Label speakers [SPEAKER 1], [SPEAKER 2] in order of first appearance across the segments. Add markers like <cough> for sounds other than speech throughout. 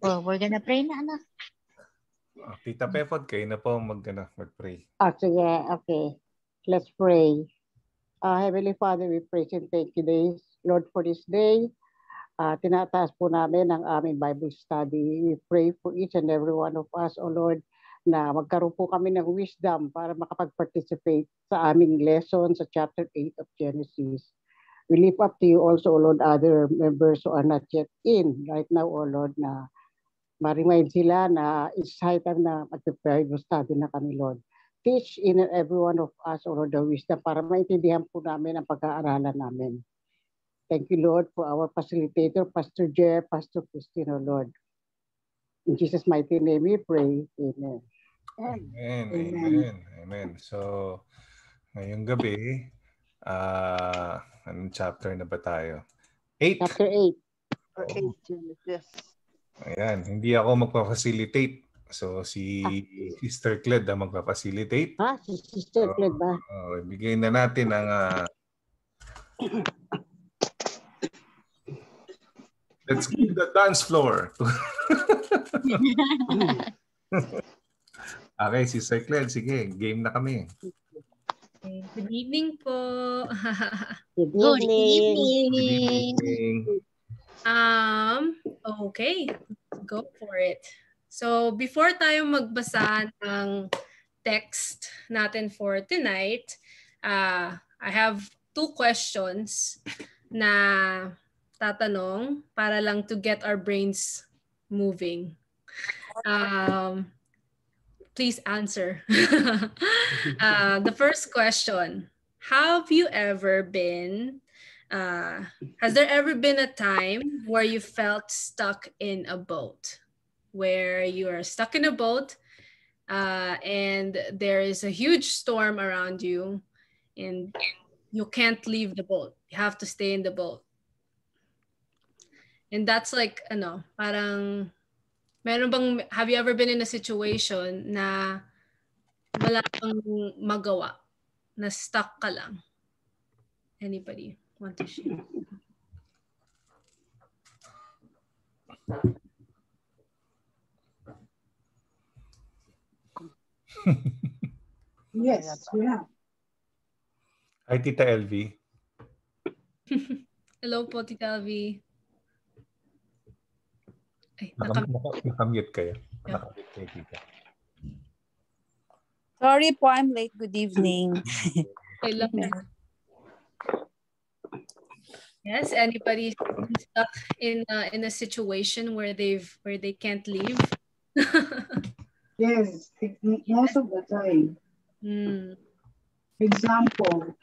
[SPEAKER 1] Oh, we're gonna pray na, anak.
[SPEAKER 2] Oh, Tita Pepod, kayo na po mag, ano, mag-pray.
[SPEAKER 3] Ah, sige, okay. Let's pray. Uh, Heavenly Father, we praise and thank you, days, Lord, for this day. Uh, tinataas po namin ang aming Bible study. We pray for each and every one of us, O oh Lord, na magkaroon po kami ng wisdom para makapag-participate sa aming lesson sa chapter 8 of Genesis. We lift up to you also, O Lord, other members who are not yet in right now, O Lord, na ma-remind sila na it's high time na mag-prepare study na kami, Lord. Teach in every one of us, O Lord, the wisdom para maintindihan po namin ang pag-aaralan namin. Thank you, Lord, for our facilitator, Pastor Jer, Pastor Christine, O Lord. In Jesus' mighty name we pray. Amen.
[SPEAKER 2] Amen. Amen. Amen. So, ngayong gabi, uh, anong chapter na ba tayo? 8.
[SPEAKER 3] Chapter 8.
[SPEAKER 4] Or 8 Genesis.
[SPEAKER 2] Ayan, hindi ako magpa-facilitate. So si ah. Sister Cled ang magpa-facilitate.
[SPEAKER 3] Ah, si Sister Cled ba?
[SPEAKER 2] Uh, bigay na natin ang uh, Let's give the dance floor. <laughs> <laughs> okay, Sister Cled, sige, game na kami.
[SPEAKER 5] Good evening po. <laughs>
[SPEAKER 3] Good evening.
[SPEAKER 5] Good evening. Um, okay, go for it. So, before tayo magbasa ng text natin for tonight, uh, I have two questions na tatanong para lang to get our brains moving. Um, please answer. <laughs> uh, the first question, have you ever been uh, has there ever been a time where you felt stuck in a boat, where you are stuck in a boat uh, and there is a huge storm around you and you can't leave the boat. You have to stay in the boat. And that's like, ano, parang, meron bang, have you ever been in a situation na wala kang magawa, na stuck ka lang? Anybody? want to share? <laughs>
[SPEAKER 4] yes, yeah.
[SPEAKER 2] Hi, Tita LV. <laughs>
[SPEAKER 5] Hello po, Tita LV.
[SPEAKER 2] Ay, nakam- nakamute kayo. Yeah. Nakamute kayo, Tita.
[SPEAKER 6] Sorry po, I'm late. Good evening.
[SPEAKER 5] I love it. Yes, anybody stuck in a, in a situation where they've where they can't leave? <laughs>
[SPEAKER 4] yes, most of the time.
[SPEAKER 5] Mm.
[SPEAKER 4] Example,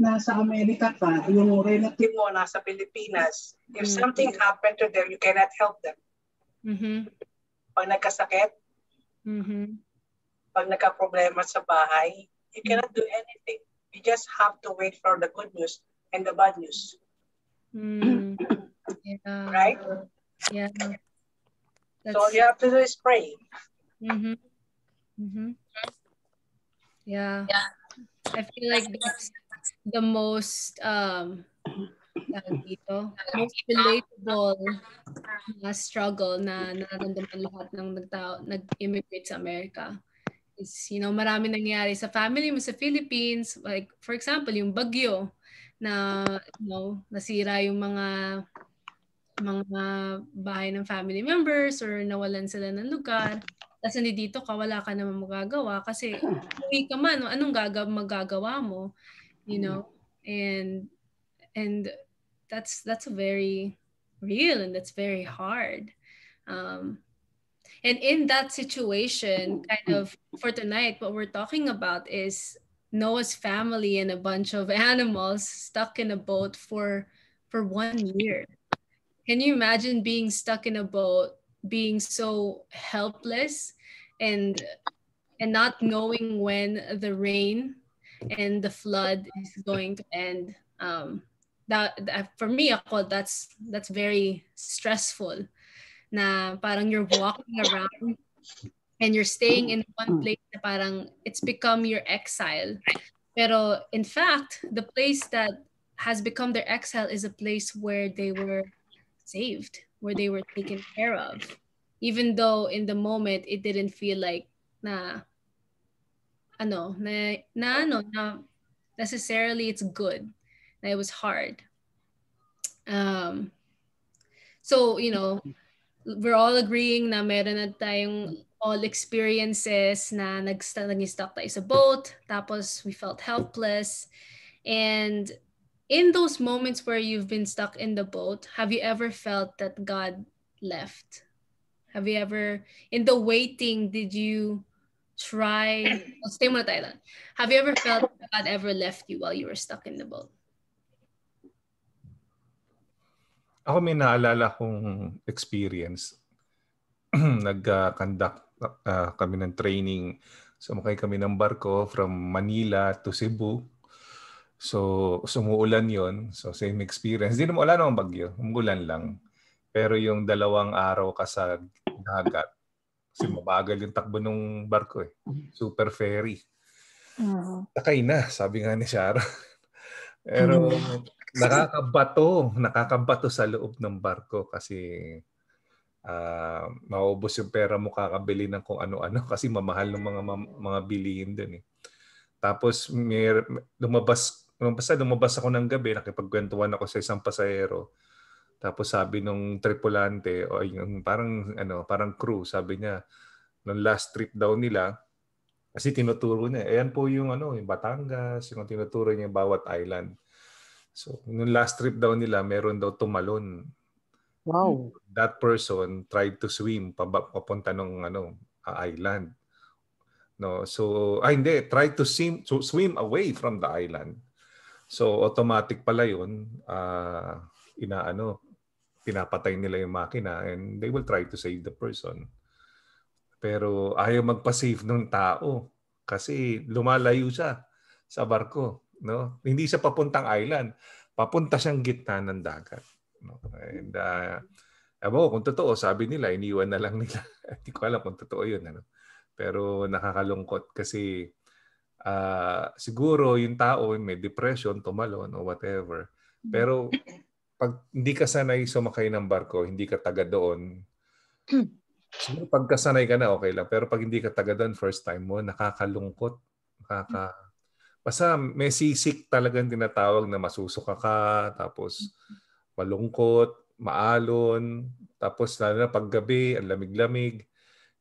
[SPEAKER 4] nasa Amerika ka, yung relative mo nasa Pilipinas, if mm. something happened to them, you cannot help them.
[SPEAKER 5] Mm-hmm.
[SPEAKER 4] Pag nagkasakit,
[SPEAKER 5] mm-hmm.
[SPEAKER 4] pag nagka-problema sa bahay, you cannot do anything. You just have to wait for the good news and the bad news.
[SPEAKER 5] Mm. <coughs> Yeah.
[SPEAKER 4] Right?
[SPEAKER 5] Yeah.
[SPEAKER 4] That's... So all you have to do is pray.
[SPEAKER 5] Mm-hmm. Mm-hmm. Yeah. yeah. I feel like that's the most um dito, most relatable na struggle na nararamdaman lahat ng nagtao, nag-immigrate sa America is, you know, marami nangyari sa family mo sa Philippines. Like, for example, yung bagyo na you know, nasira yung mga mga bahay ng family members or nawalan sila ng lugar. Tapos hindi dito ka, wala ka naman magagawa kasi <clears throat> uwi ka man, anong gaga magagawa mo? You know? And and that's that's a very real and that's very hard. Um, and in that situation, kind of for tonight, what we're talking about is Noah's family and a bunch of <laughs> animals stuck in a boat for for one year. Can you imagine being stuck in a boat, being so helpless and and not knowing when the rain and the flood is going to end? Um, that, that for me, ako, that's that's very stressful. Na parang you're walking around and you're staying in one mm. place na parang it's become your exile. Pero in fact, the place that has become their exile is a place where they were saved, where they were taken care of. Even though in the moment it didn't feel like na ano, na, na ano, na necessarily it's good. Na it was hard. Um, so, you know, we're all agreeing na meron na tayong all experiences na nag-stuck, nag-stuck tayo sa boat, tapos we felt helpless. And in those moments where you've been stuck in the boat, have you ever felt that God left? Have you ever, in the waiting, did you try, oh, stay muna tayo lang. Have you ever felt God ever left you while you were stuck in the boat?
[SPEAKER 2] Ako may naalala kong experience. <clears throat> Nag-conduct uh, kami ng training. Sumakay kami ng barko from Manila to Cebu. So, sumuulan yon So, same experience. Hindi naman wala namang bagyo. Umulan lang. Pero yung dalawang araw ka sa dagat, kasi mabagal yung takbo ng barko eh. Super ferry.
[SPEAKER 3] Mhm.
[SPEAKER 2] Takay na, sabi nga ni Shara. <laughs> Pero nakakabato, nakakabato sa loob ng barko kasi ah maubos yung pera mo kakabili ng kung ano-ano <laughs> kasi mamahal ng mga mga bilihin doon eh. Tapos may lumabas basta lumabas ako ng gabi, nakipagkwentuhan ako sa isang pasahero. Tapos sabi nung tripulante o yung parang ano, parang crew, sabi niya nung last trip daw nila kasi tinuturo niya, ayan po yung ano, yung Batangas, yung tinuturo niya yung bawat island. So, nung last trip daw nila, meron daw tumalon.
[SPEAKER 3] Wow.
[SPEAKER 2] That person tried to swim papunta ng ano, island. No, so ay hindi, try to swim to swim away from the island. So automatic pala 'yun, ah inaano, pinapatay nila yung makina and they will try to save the person. Pero ayaw magpa-save ng tao kasi lumalayo siya sa barko, no? Hindi siya papuntang island, papunta siyang gitna ng dagat, no? And uh, Abo, kung totoo, sabi nila, iniwan na lang <laughs> nila. Hindi ko alam kung totoo yun. Ano? Pero nakakalungkot kasi uh, siguro yung tao may depression, tumalon o whatever. Pero pag hindi ka sanay sumakay ng barko, hindi ka taga doon, <clears throat> siguro pagka sanay ka na, okay lang. Pero pag hindi ka taga doon, first time mo, nakakalungkot. Nakaka... Basta may sisik talagang tinatawag na masusuka ka, tapos malungkot, maalon, tapos lalo na paggabi, ang lamig-lamig.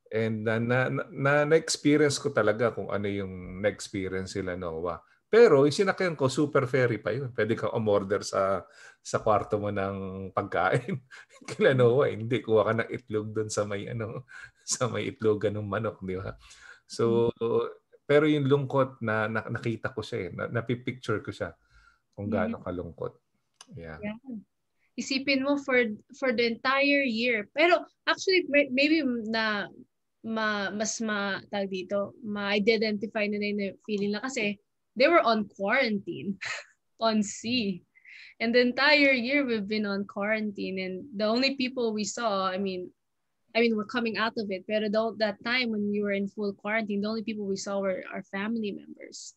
[SPEAKER 2] And na, na, na, na-experience ko talaga kung ano yung na-experience sila Noah. Pero yung sinakyan ko, super ferry pa yun. Pwede kang umorder sa sa kwarto mo ng pagkain. <laughs> Kila Noah, hindi. Kuha ka ng itlog doon sa may, ano, <laughs> sa may itlogan ng manok, di ba? So, pero yung lungkot na, na nakita ko siya eh. Na, napipicture ko siya kung gaano kalungkot. Yeah.
[SPEAKER 5] Yeah. isipin mo for for the entire year. Pero actually may- maybe na ma, mas ma tag dito, ma-identify na yung feeling na kasi they were on quarantine <laughs> on sea. And the entire year we've been on quarantine and the only people we saw, I mean, I mean, we're coming out of it, pero the, that time when we were in full quarantine, the only people we saw were our family members.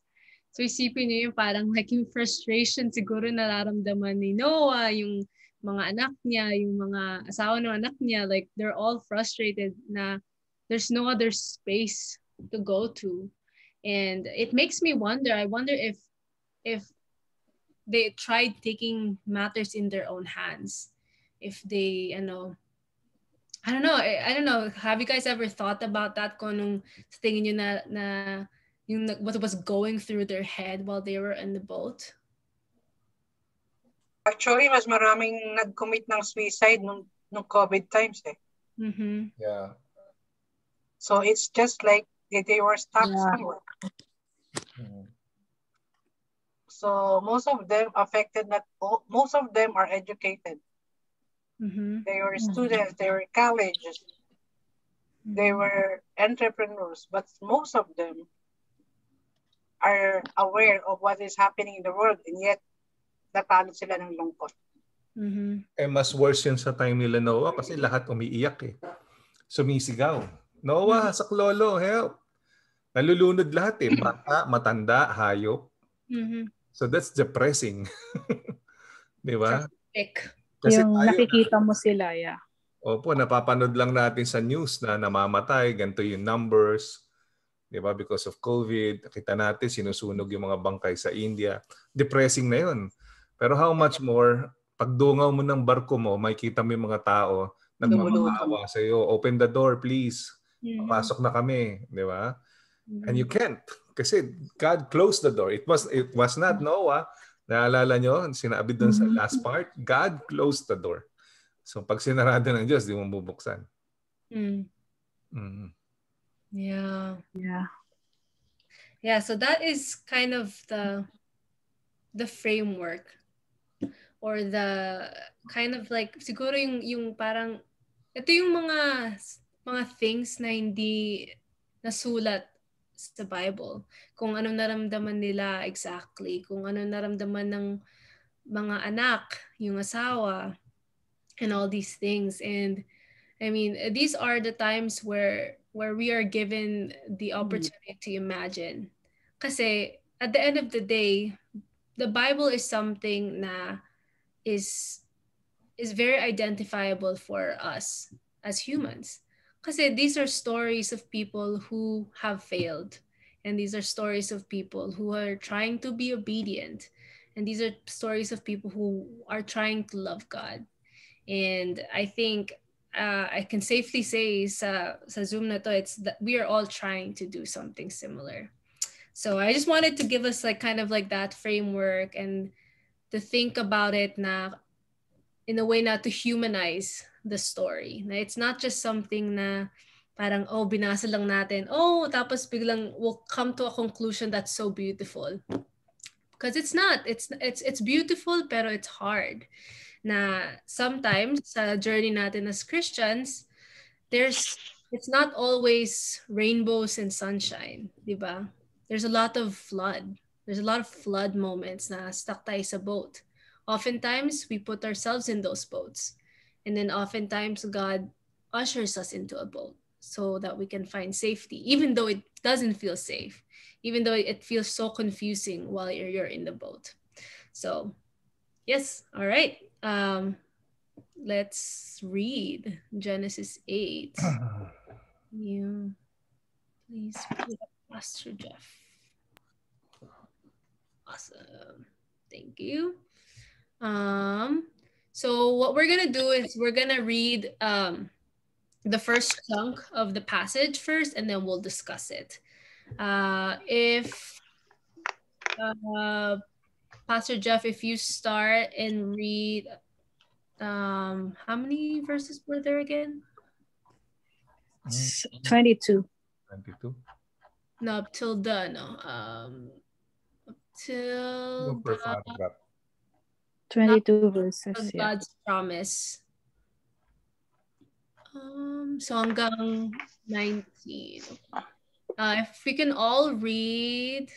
[SPEAKER 5] So isipin niyo yung parang like yung frustration siguro nararamdaman ni Noah, yung mga anak niya, yung mga asawa ng anak niya, like they're all frustrated na there's no other space to go to. And it makes me wonder, I wonder if if they tried taking matters in their own hands. If they, you know I don't know, I, I don't know, have you guys ever thought about that kung nung sa tingin nyo na, na yung what was going through their head while they were in the boat?
[SPEAKER 4] Actually, mas maraming nag-commit ng suicide nung, nung COVID times eh.
[SPEAKER 5] Mm-hmm.
[SPEAKER 2] Yeah.
[SPEAKER 4] So it's just like they, they were stuck
[SPEAKER 3] Yeah.
[SPEAKER 4] somewhere.
[SPEAKER 2] Mm.
[SPEAKER 4] So most of them affected, not all, most of them are educated.
[SPEAKER 5] Mm-hmm.
[SPEAKER 4] They were students, they were colleges, they were entrepreneurs, but most of them are aware of what is happening in the world and yet natalo sila ng lungkot.
[SPEAKER 5] Mm-hmm.
[SPEAKER 2] Eh, mas worse yun sa time nila Noah kasi lahat umiiyak eh. Sumisigaw. Noah, saklolo, help. Nalulunod lahat eh. Bata, matanda, hayop.
[SPEAKER 5] Mm-hmm.
[SPEAKER 2] So that's depressing. <laughs> Di ba? Kasi
[SPEAKER 6] yung
[SPEAKER 2] tayo,
[SPEAKER 6] nakikita mo sila, yeah.
[SPEAKER 2] opo, napapanood lang natin sa news na namamatay, ganito yung numbers. Di ba? Because of COVID, kita natin sinusunog yung mga bangkay sa India. Depressing na yun. Pero how much more, pag dungaw mo ng barko mo, makikita mo yung mga tao nagmamaawa sa iyo. Open the door, please.
[SPEAKER 5] Mhm.
[SPEAKER 2] Papasok na kami, di ba? And you can't kasi God closed the door. It was it was not Noah. Naalala nyo, sinabi doon sa last part, God closed the door. So pag sinarado ng Diyos, di mo bubuksan.
[SPEAKER 5] Mm.
[SPEAKER 2] Mm.
[SPEAKER 5] Yeah.
[SPEAKER 6] Yeah.
[SPEAKER 5] Yeah, so that is kind of the the framework or the kind of like siguro yung yung parang ito yung mga mga things na hindi nasulat sa Bible. Kung ano naramdaman nila exactly, kung ano naramdaman ng mga anak, yung asawa, and all these things. And I mean, these are the times where where we are given the mm-hmm. opportunity to imagine. Kasi at the end of the day, the Bible is something na is is very identifiable for us as humans. Kasi these are stories of people who have failed. And these are stories of people who are trying to be obedient. And these are stories of people who are trying to love God. And I think uh, I can safely say sa, sa Zoom na to, it's that we are all trying to do something similar. So I just wanted to give us like kind of like that framework and to think about it na in a way not to humanize the story. Na it's not just something na parang oh binasa lang natin. Oh, tapos biglang we'll come to a conclusion that's so beautiful. Because it's not. It's it's it's beautiful pero it's hard. Na sometimes sa journey natin as Christians, there's it's not always rainbows and sunshine, di ba? There's a lot of flood. There's a lot of flood moments na stuck tayo sa boat. Oftentimes, we put ourselves in those boats. And then oftentimes, God ushers us into a boat so that we can find safety, even though it doesn't feel safe, even though it feels so confusing while you're, you're in the boat. So, yes, all right. Um, let's read Genesis 8. <clears throat> You please put up Pastor Jeff. Awesome. Thank you. Um, so what we're gonna do is we're gonna read um, the first chunk of the passage first, and then we'll discuss it. Uh, if uh, Pastor Jeff, if you start and read, um, how many verses were there again?
[SPEAKER 6] 22.
[SPEAKER 2] 22.
[SPEAKER 5] No, up till the no. Um, up till
[SPEAKER 2] Go
[SPEAKER 5] the,
[SPEAKER 2] paragraph.
[SPEAKER 6] 22 verses.
[SPEAKER 5] of
[SPEAKER 6] Yeah.
[SPEAKER 5] God's promise. Um, so hanggang 19. Uh, if we can all read.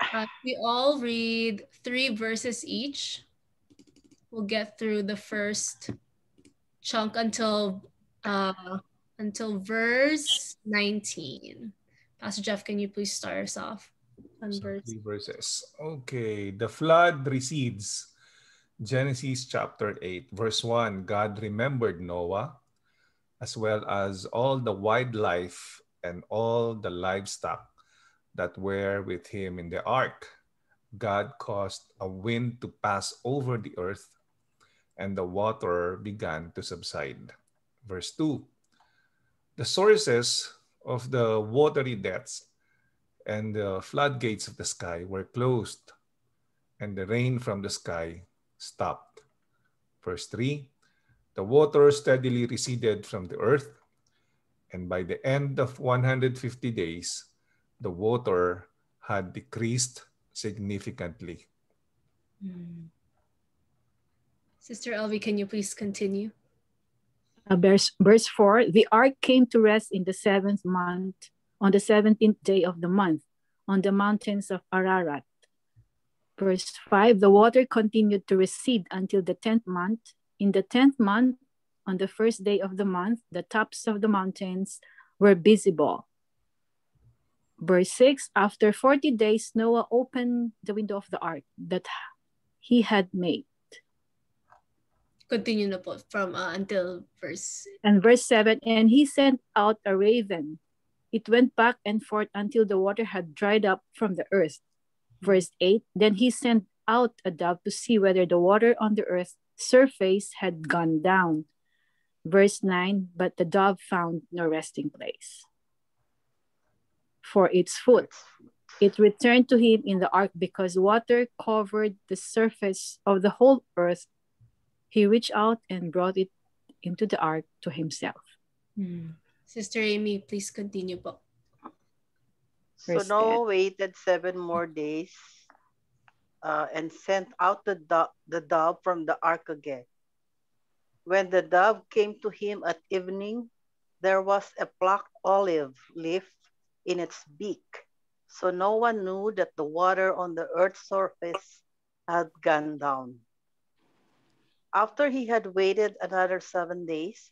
[SPEAKER 5] Uh, we all read three verses each. We'll get through the first chunk until uh, until verse 19. Pastor Jeff, can you please start us off on
[SPEAKER 2] So,
[SPEAKER 5] verse?
[SPEAKER 2] three verses. Okay. The flood recedes. Genesis chapter 8, verse 1. God remembered Noah as well as all the wildlife and all the livestock that were with him in the ark. God caused a wind to pass over the earth, and the water began to subside. Verse 2 The sources of the watery depths and the floodgates of the sky were closed, and the rain from the sky stopped. Verse 3 The water steadily receded from the earth, and by the end of 150 days, the water had decreased significantly.
[SPEAKER 5] Hmm. Sister Elvie, can you please continue?
[SPEAKER 6] Uh, verse, verse 4 The ark came to rest in the seventh month, on the 17th day of the month, on the mountains of Ararat. Verse 5 The water continued to recede until the 10th month. In the 10th month, on the first day of the month, the tops of the mountains were visible. Verse 6 After 40 days, Noah opened the window of the ark that he had made.
[SPEAKER 5] Continue na po from uh, until verse.
[SPEAKER 6] And verse 7 And he sent out a raven. It went back and forth until the water had dried up from the earth. Verse 8 Then he sent out a dove to see whether the water on the earth surface had gone down. Verse 9 But the dove found no resting place for its foot. It returned to him in the ark because water covered the surface of the whole earth. He reached out and brought it into the ark to himself.
[SPEAKER 5] Hmm. Sister Amy, please continue po.
[SPEAKER 7] So Noah waited seven more days uh, and sent out the, do- the dove from the ark again. When the dove came to him at evening, there was a plucked olive leaf in its beak. So no one knew that the water on the earth's surface had gone down. After he had waited another seven days,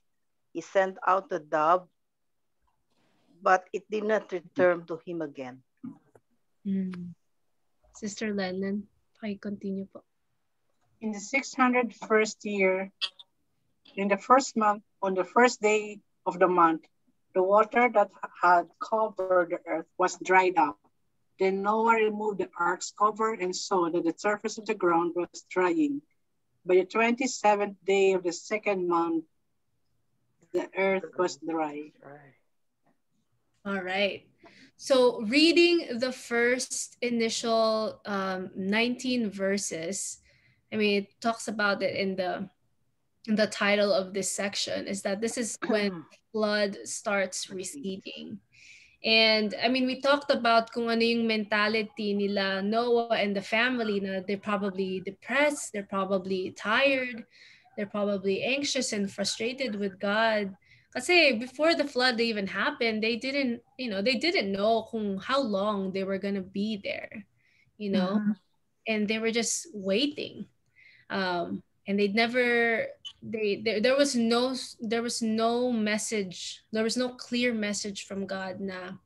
[SPEAKER 7] he sent out the dove, but it did not return to him again.
[SPEAKER 5] Hmm. Sister Lennon, I continue po.
[SPEAKER 4] In the 601st year, in the first month, on the first day of the month, the water that had covered the earth was dried up. Then Noah removed the ark's cover and saw that the surface of the ground was drying. By the 27th day of the second month, the earth was dry.
[SPEAKER 5] All right. So reading the first initial um, 19 verses, I mean, it talks about it in the in the title of this section is that this is when <clears throat> flood starts receding. And I mean, we talked about kung ano yung mentality nila Noah and the family na they're probably depressed, they're probably tired, they're probably anxious and frustrated with God. Kasi before the flood even happened, they didn't, you know, they didn't know kung how long they were gonna be there, you know, and they were just waiting. Um, and they'd never they there, there was no there was no message there was no clear message from God na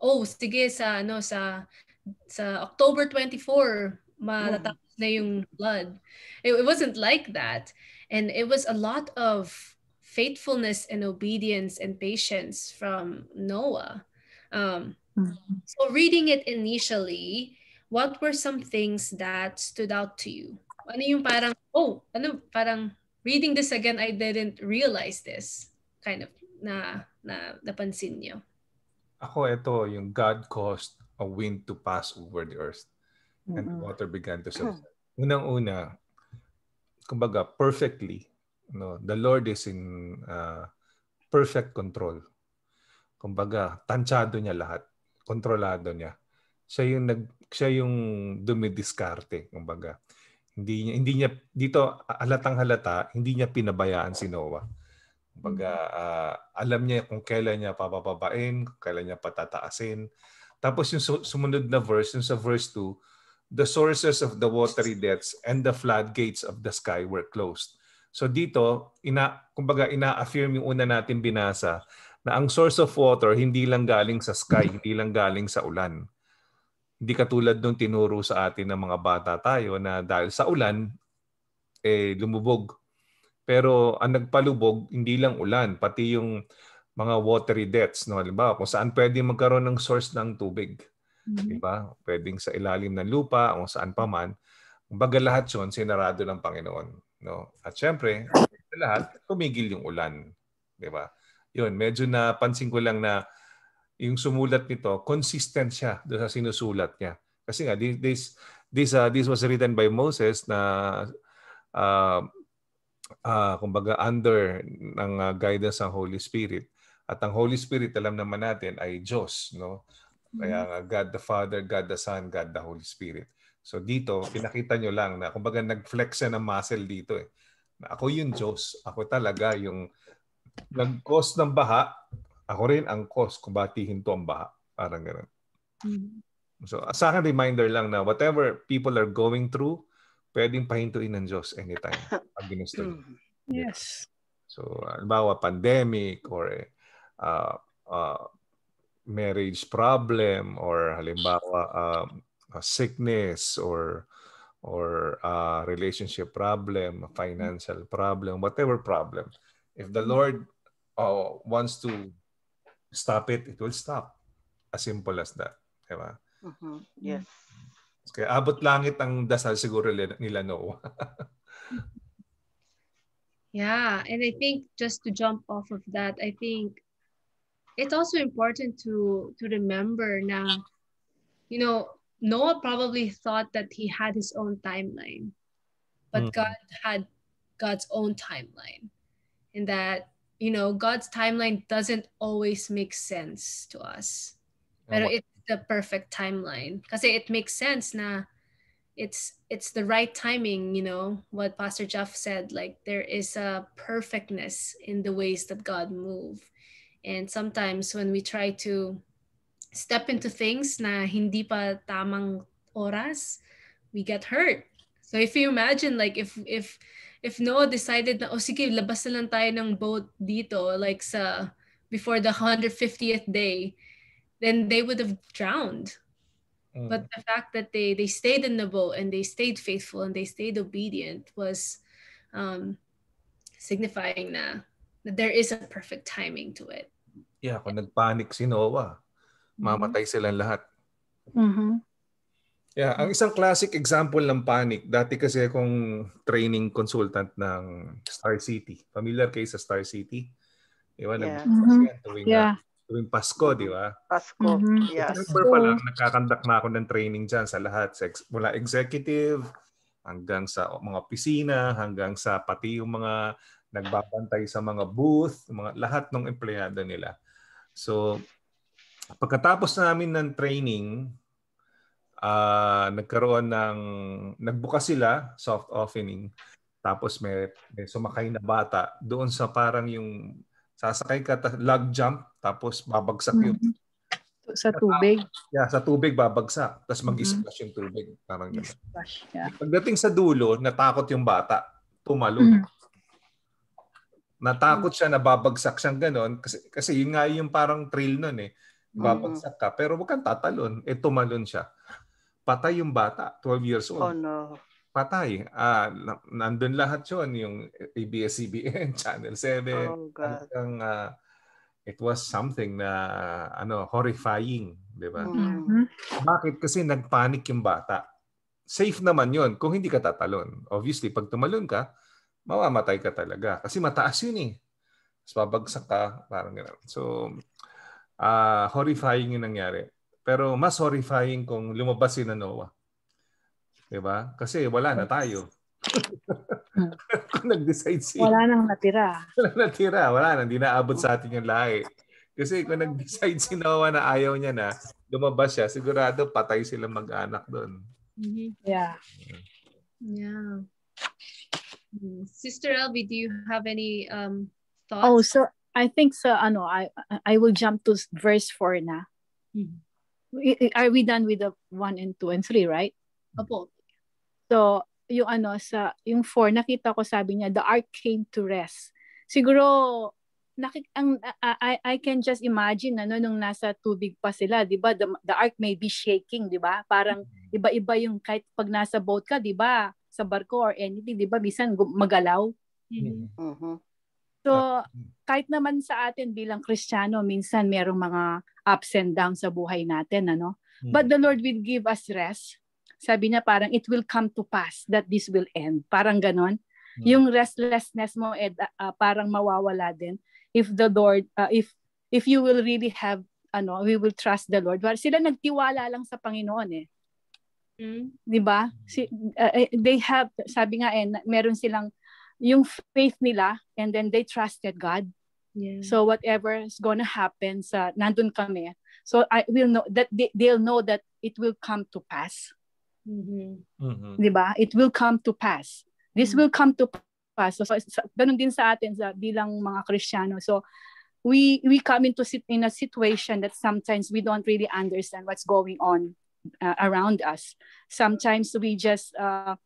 [SPEAKER 5] oh sige sa ano sa sa October 24 matatapos na yung flood it, it wasn't like that. And it was a lot of faithfulness and obedience and patience from Noah. Um, so reading it initially what were some things that stood out to you ano yung parang oh ano parang reading this again I didn't realize this kind of na na napansin niyo
[SPEAKER 2] Ako, ito, yung God caused a wind to pass over the earth and
[SPEAKER 3] Mm-mm.
[SPEAKER 2] water began to subside. Unang-una, kumbaga, perfectly, no, the Lord is in uh, perfect control. Kumbaga, tansyado niya lahat. Kontrolado niya. Siya yung nag siya yung dumidiskarte, kumbaga. Hindi niya hindi niya dito halatang halata, hindi niya pinabayaan si Noah. Kumbaga, ah, alam niya kung kailan niya papababain, kailan niya patataasin. Tapos yung su- sumunod na verse, yung sa verse 2, the sources of the watery depths and the floodgates of the sky were closed. So dito, ina, kumbaga ina-affirm yung una natin binasa na ang source of water hindi lang galing sa sky, hindi lang galing sa ulan. Hindi katulad nung tinuro sa atin ng mga bata tayo na dahil sa ulan, eh lumubog. Pero ang nagpalubog, hindi lang ulan, pati yung mga watery depths. No? Halimbawa, kung saan pwede magkaroon ng source ng tubig. Di ba? Pwedeng sa ilalim ng lupa, kung saan pa man. Kumbaga lahat yun, sinarado ng Panginoon. No? At syempre, lahat, tumigil yung ulan. Di ba? Yun, medyo napansin ko lang na yung sumulat nito, consistent siya doon sa sinusulat niya. Kasi nga, thi- this, this, uh, this was written by Moses na uh, uh, kumbaga under ng uh, guidance ng Holy Spirit. At ang Holy Spirit, alam naman natin, ay Diyos. No? Kaya nga, God the Father, God the Son, God the Holy Spirit. So dito, pinakita nyo lang na kumbaga nag-flex siya ng muscle dito eh. Na ako yung Diyos. Ako talaga yung nag-cause ng baha. Ako rin ang cause kung batihin to ang baha. Parang gano'n. So sa akin, reminder lang na whatever people are going through, pwedeng pahintuin ng Diyos anytime <laughs> pag ginusto niya.
[SPEAKER 6] Yes.
[SPEAKER 2] So, halimbawa, pandemic or uh, uh, marriage problem or halimbawa um, a sickness or or a relationship problem, financial problem, whatever problem. If the Lord uh, wants to stop it, it will stop. As simple as that. Diba?
[SPEAKER 7] Mhm. Yes.
[SPEAKER 2] Kaya abot langit ang dasal siguro nila nila Noah. <laughs>
[SPEAKER 5] Yeah, and I think just to jump off of that, I think it's also important to to remember now, you know, Noah probably thought that he had his own timeline, but
[SPEAKER 2] Mhm.
[SPEAKER 5] God had God's own timeline. And that, you know, God's timeline doesn't always make sense to us. Pero it's the perfect timeline. Kasi it makes sense na it's it's the right timing, you know, what Pastor Jeff said, like there is a perfectness in the ways that God move. And sometimes when we try to step into things na hindi pa tamang oras, we get hurt. So if you imagine like if if if Noah decided na oh sige labas na lang tayo ng boat dito like sa before the 150th day, then they would have drowned.
[SPEAKER 2] Mm.
[SPEAKER 5] But the fact that they they stayed in the boat and they stayed faithful and they stayed obedient was um, signifying na, that there is a perfect timing to it.
[SPEAKER 2] yeah, kung nagpanic si Noah, mamatay silang lahat.
[SPEAKER 6] Mhm.
[SPEAKER 2] Yeah, ang isang classic example ng panic, dati kasi akong training consultant ng Star City. Familiar kayo sa Star City? Di ba?
[SPEAKER 7] Yeah.
[SPEAKER 6] Mhm.
[SPEAKER 2] yan tuwing,
[SPEAKER 6] Yeah.
[SPEAKER 2] tuwing Pasko, di ba?
[SPEAKER 7] Pasko.
[SPEAKER 6] Mhm.
[SPEAKER 7] Yes.
[SPEAKER 2] November pa lang, nagkakandak na ako ng training dyan sa lahat. Sa ex- mula executive, hanggang sa mga opisina, hanggang sa pati yung mga nagbabantay sa mga booth, mga, lahat ng empleyado nila. So, pagkatapos namin ng training, ah nagkaroon ng, nagbukas sila, soft opening, tapos may, may sumakay na bata doon sa parang yung sasakay ka, ta- log jump, tapos babagsak yung
[SPEAKER 6] Mhm. Sa tubig.
[SPEAKER 2] Yeah, sa tubig babagsak. Tapos mag-splash yung tubig. Parang ganun.
[SPEAKER 6] Yeah.
[SPEAKER 2] Pagdating sa dulo, natakot yung bata. Tumalon.
[SPEAKER 6] Mhm.
[SPEAKER 2] Natakot siya na babagsak siyang ganun. Kasi, kasi yun nga yung parang trail nun eh. Babagsak ka. Pero huwag kang tatalon. Eh, tumalon siya. Patay yung bata. 12 years
[SPEAKER 7] Oh
[SPEAKER 2] old.
[SPEAKER 7] no.
[SPEAKER 2] Patay. Ah, na- nandun lahat yun. Yung ABS-CBN, <laughs> Channel 7.
[SPEAKER 7] Oh God.
[SPEAKER 2] Hanggang, ah, it was something na ano horrifying. Di ba?
[SPEAKER 7] Mm.
[SPEAKER 6] Mhm.
[SPEAKER 2] Bakit? Kasi nagpanic yung bata. Safe naman yon kung hindi ka tatalon. Obviously, pag tumalon ka, mamamatay ka talaga. Kasi mataas yun eh. Tapos babagsak ka, parang gano'n. So, ah horrifying yung nangyari. Pero mas horrifying kung lumabas si Noah. Diba? Kasi wala na tayo. <laughs> kung nag-decide si
[SPEAKER 6] Wala nang natira.
[SPEAKER 2] wala na tira, wala na, hindi sa atin yung lahi. Kasi kung nag-decide si Noah na ayaw niya na, lumabas siya, sigurado patay sila mag-anak doon.
[SPEAKER 6] Yeah.
[SPEAKER 5] Yeah. Mm. Sister Elby, do you have any um thoughts?
[SPEAKER 6] Oh, so I think sa ano, I I will jump to verse 4 na.
[SPEAKER 5] Mhm.
[SPEAKER 6] Are we done with the 1 and 2 and 3, right?
[SPEAKER 5] Opo.
[SPEAKER 6] So, yung ano sa yung 4 nakita ko sabi niya the ark came to rest. Siguro nakik ang I, I I can just imagine ano nung nasa tubig pa sila, 'di ba? The, the ark may be shaking, 'di ba? Parang iba-iba yung kahit pag nasa boat ka, 'di ba? Sa barko or anything, 'di ba? Bisan magalaw.
[SPEAKER 5] Mhm.
[SPEAKER 7] Mhm.
[SPEAKER 6] So, kahit naman sa atin bilang Kristiyano, minsan merong mga ups and downs sa buhay natin, ano? But the Lord will give us rest. Sabi niya parang it will come to pass that this will end. Parang ganon.
[SPEAKER 2] Hmm.
[SPEAKER 6] Yung restlessness mo eh, ah, parang mawawala din if the Lord ah, if if you will really have ano, we will trust the Lord. Well, Sila nagtiwala lang sa Panginoon eh.
[SPEAKER 5] Mm.
[SPEAKER 6] 'Di ba? Si, eh, they have sabi nga eh na- meron silang yung faith nila and then they trusted God.
[SPEAKER 5] Yeah.
[SPEAKER 6] So whatever is gonna happen sa nandun kami. So I will know that they, they'll know that it will come to pass.
[SPEAKER 5] Mhm.
[SPEAKER 2] Mhm.
[SPEAKER 6] 'Di ba? It will come to pass. This
[SPEAKER 5] Mm.
[SPEAKER 6] will come to pass. So, so, so ganun din sa atin sa bilang mga Kristiyano. So we we come into sit in a situation that sometimes we don't really understand what's going on uh, around us. Sometimes we just uh,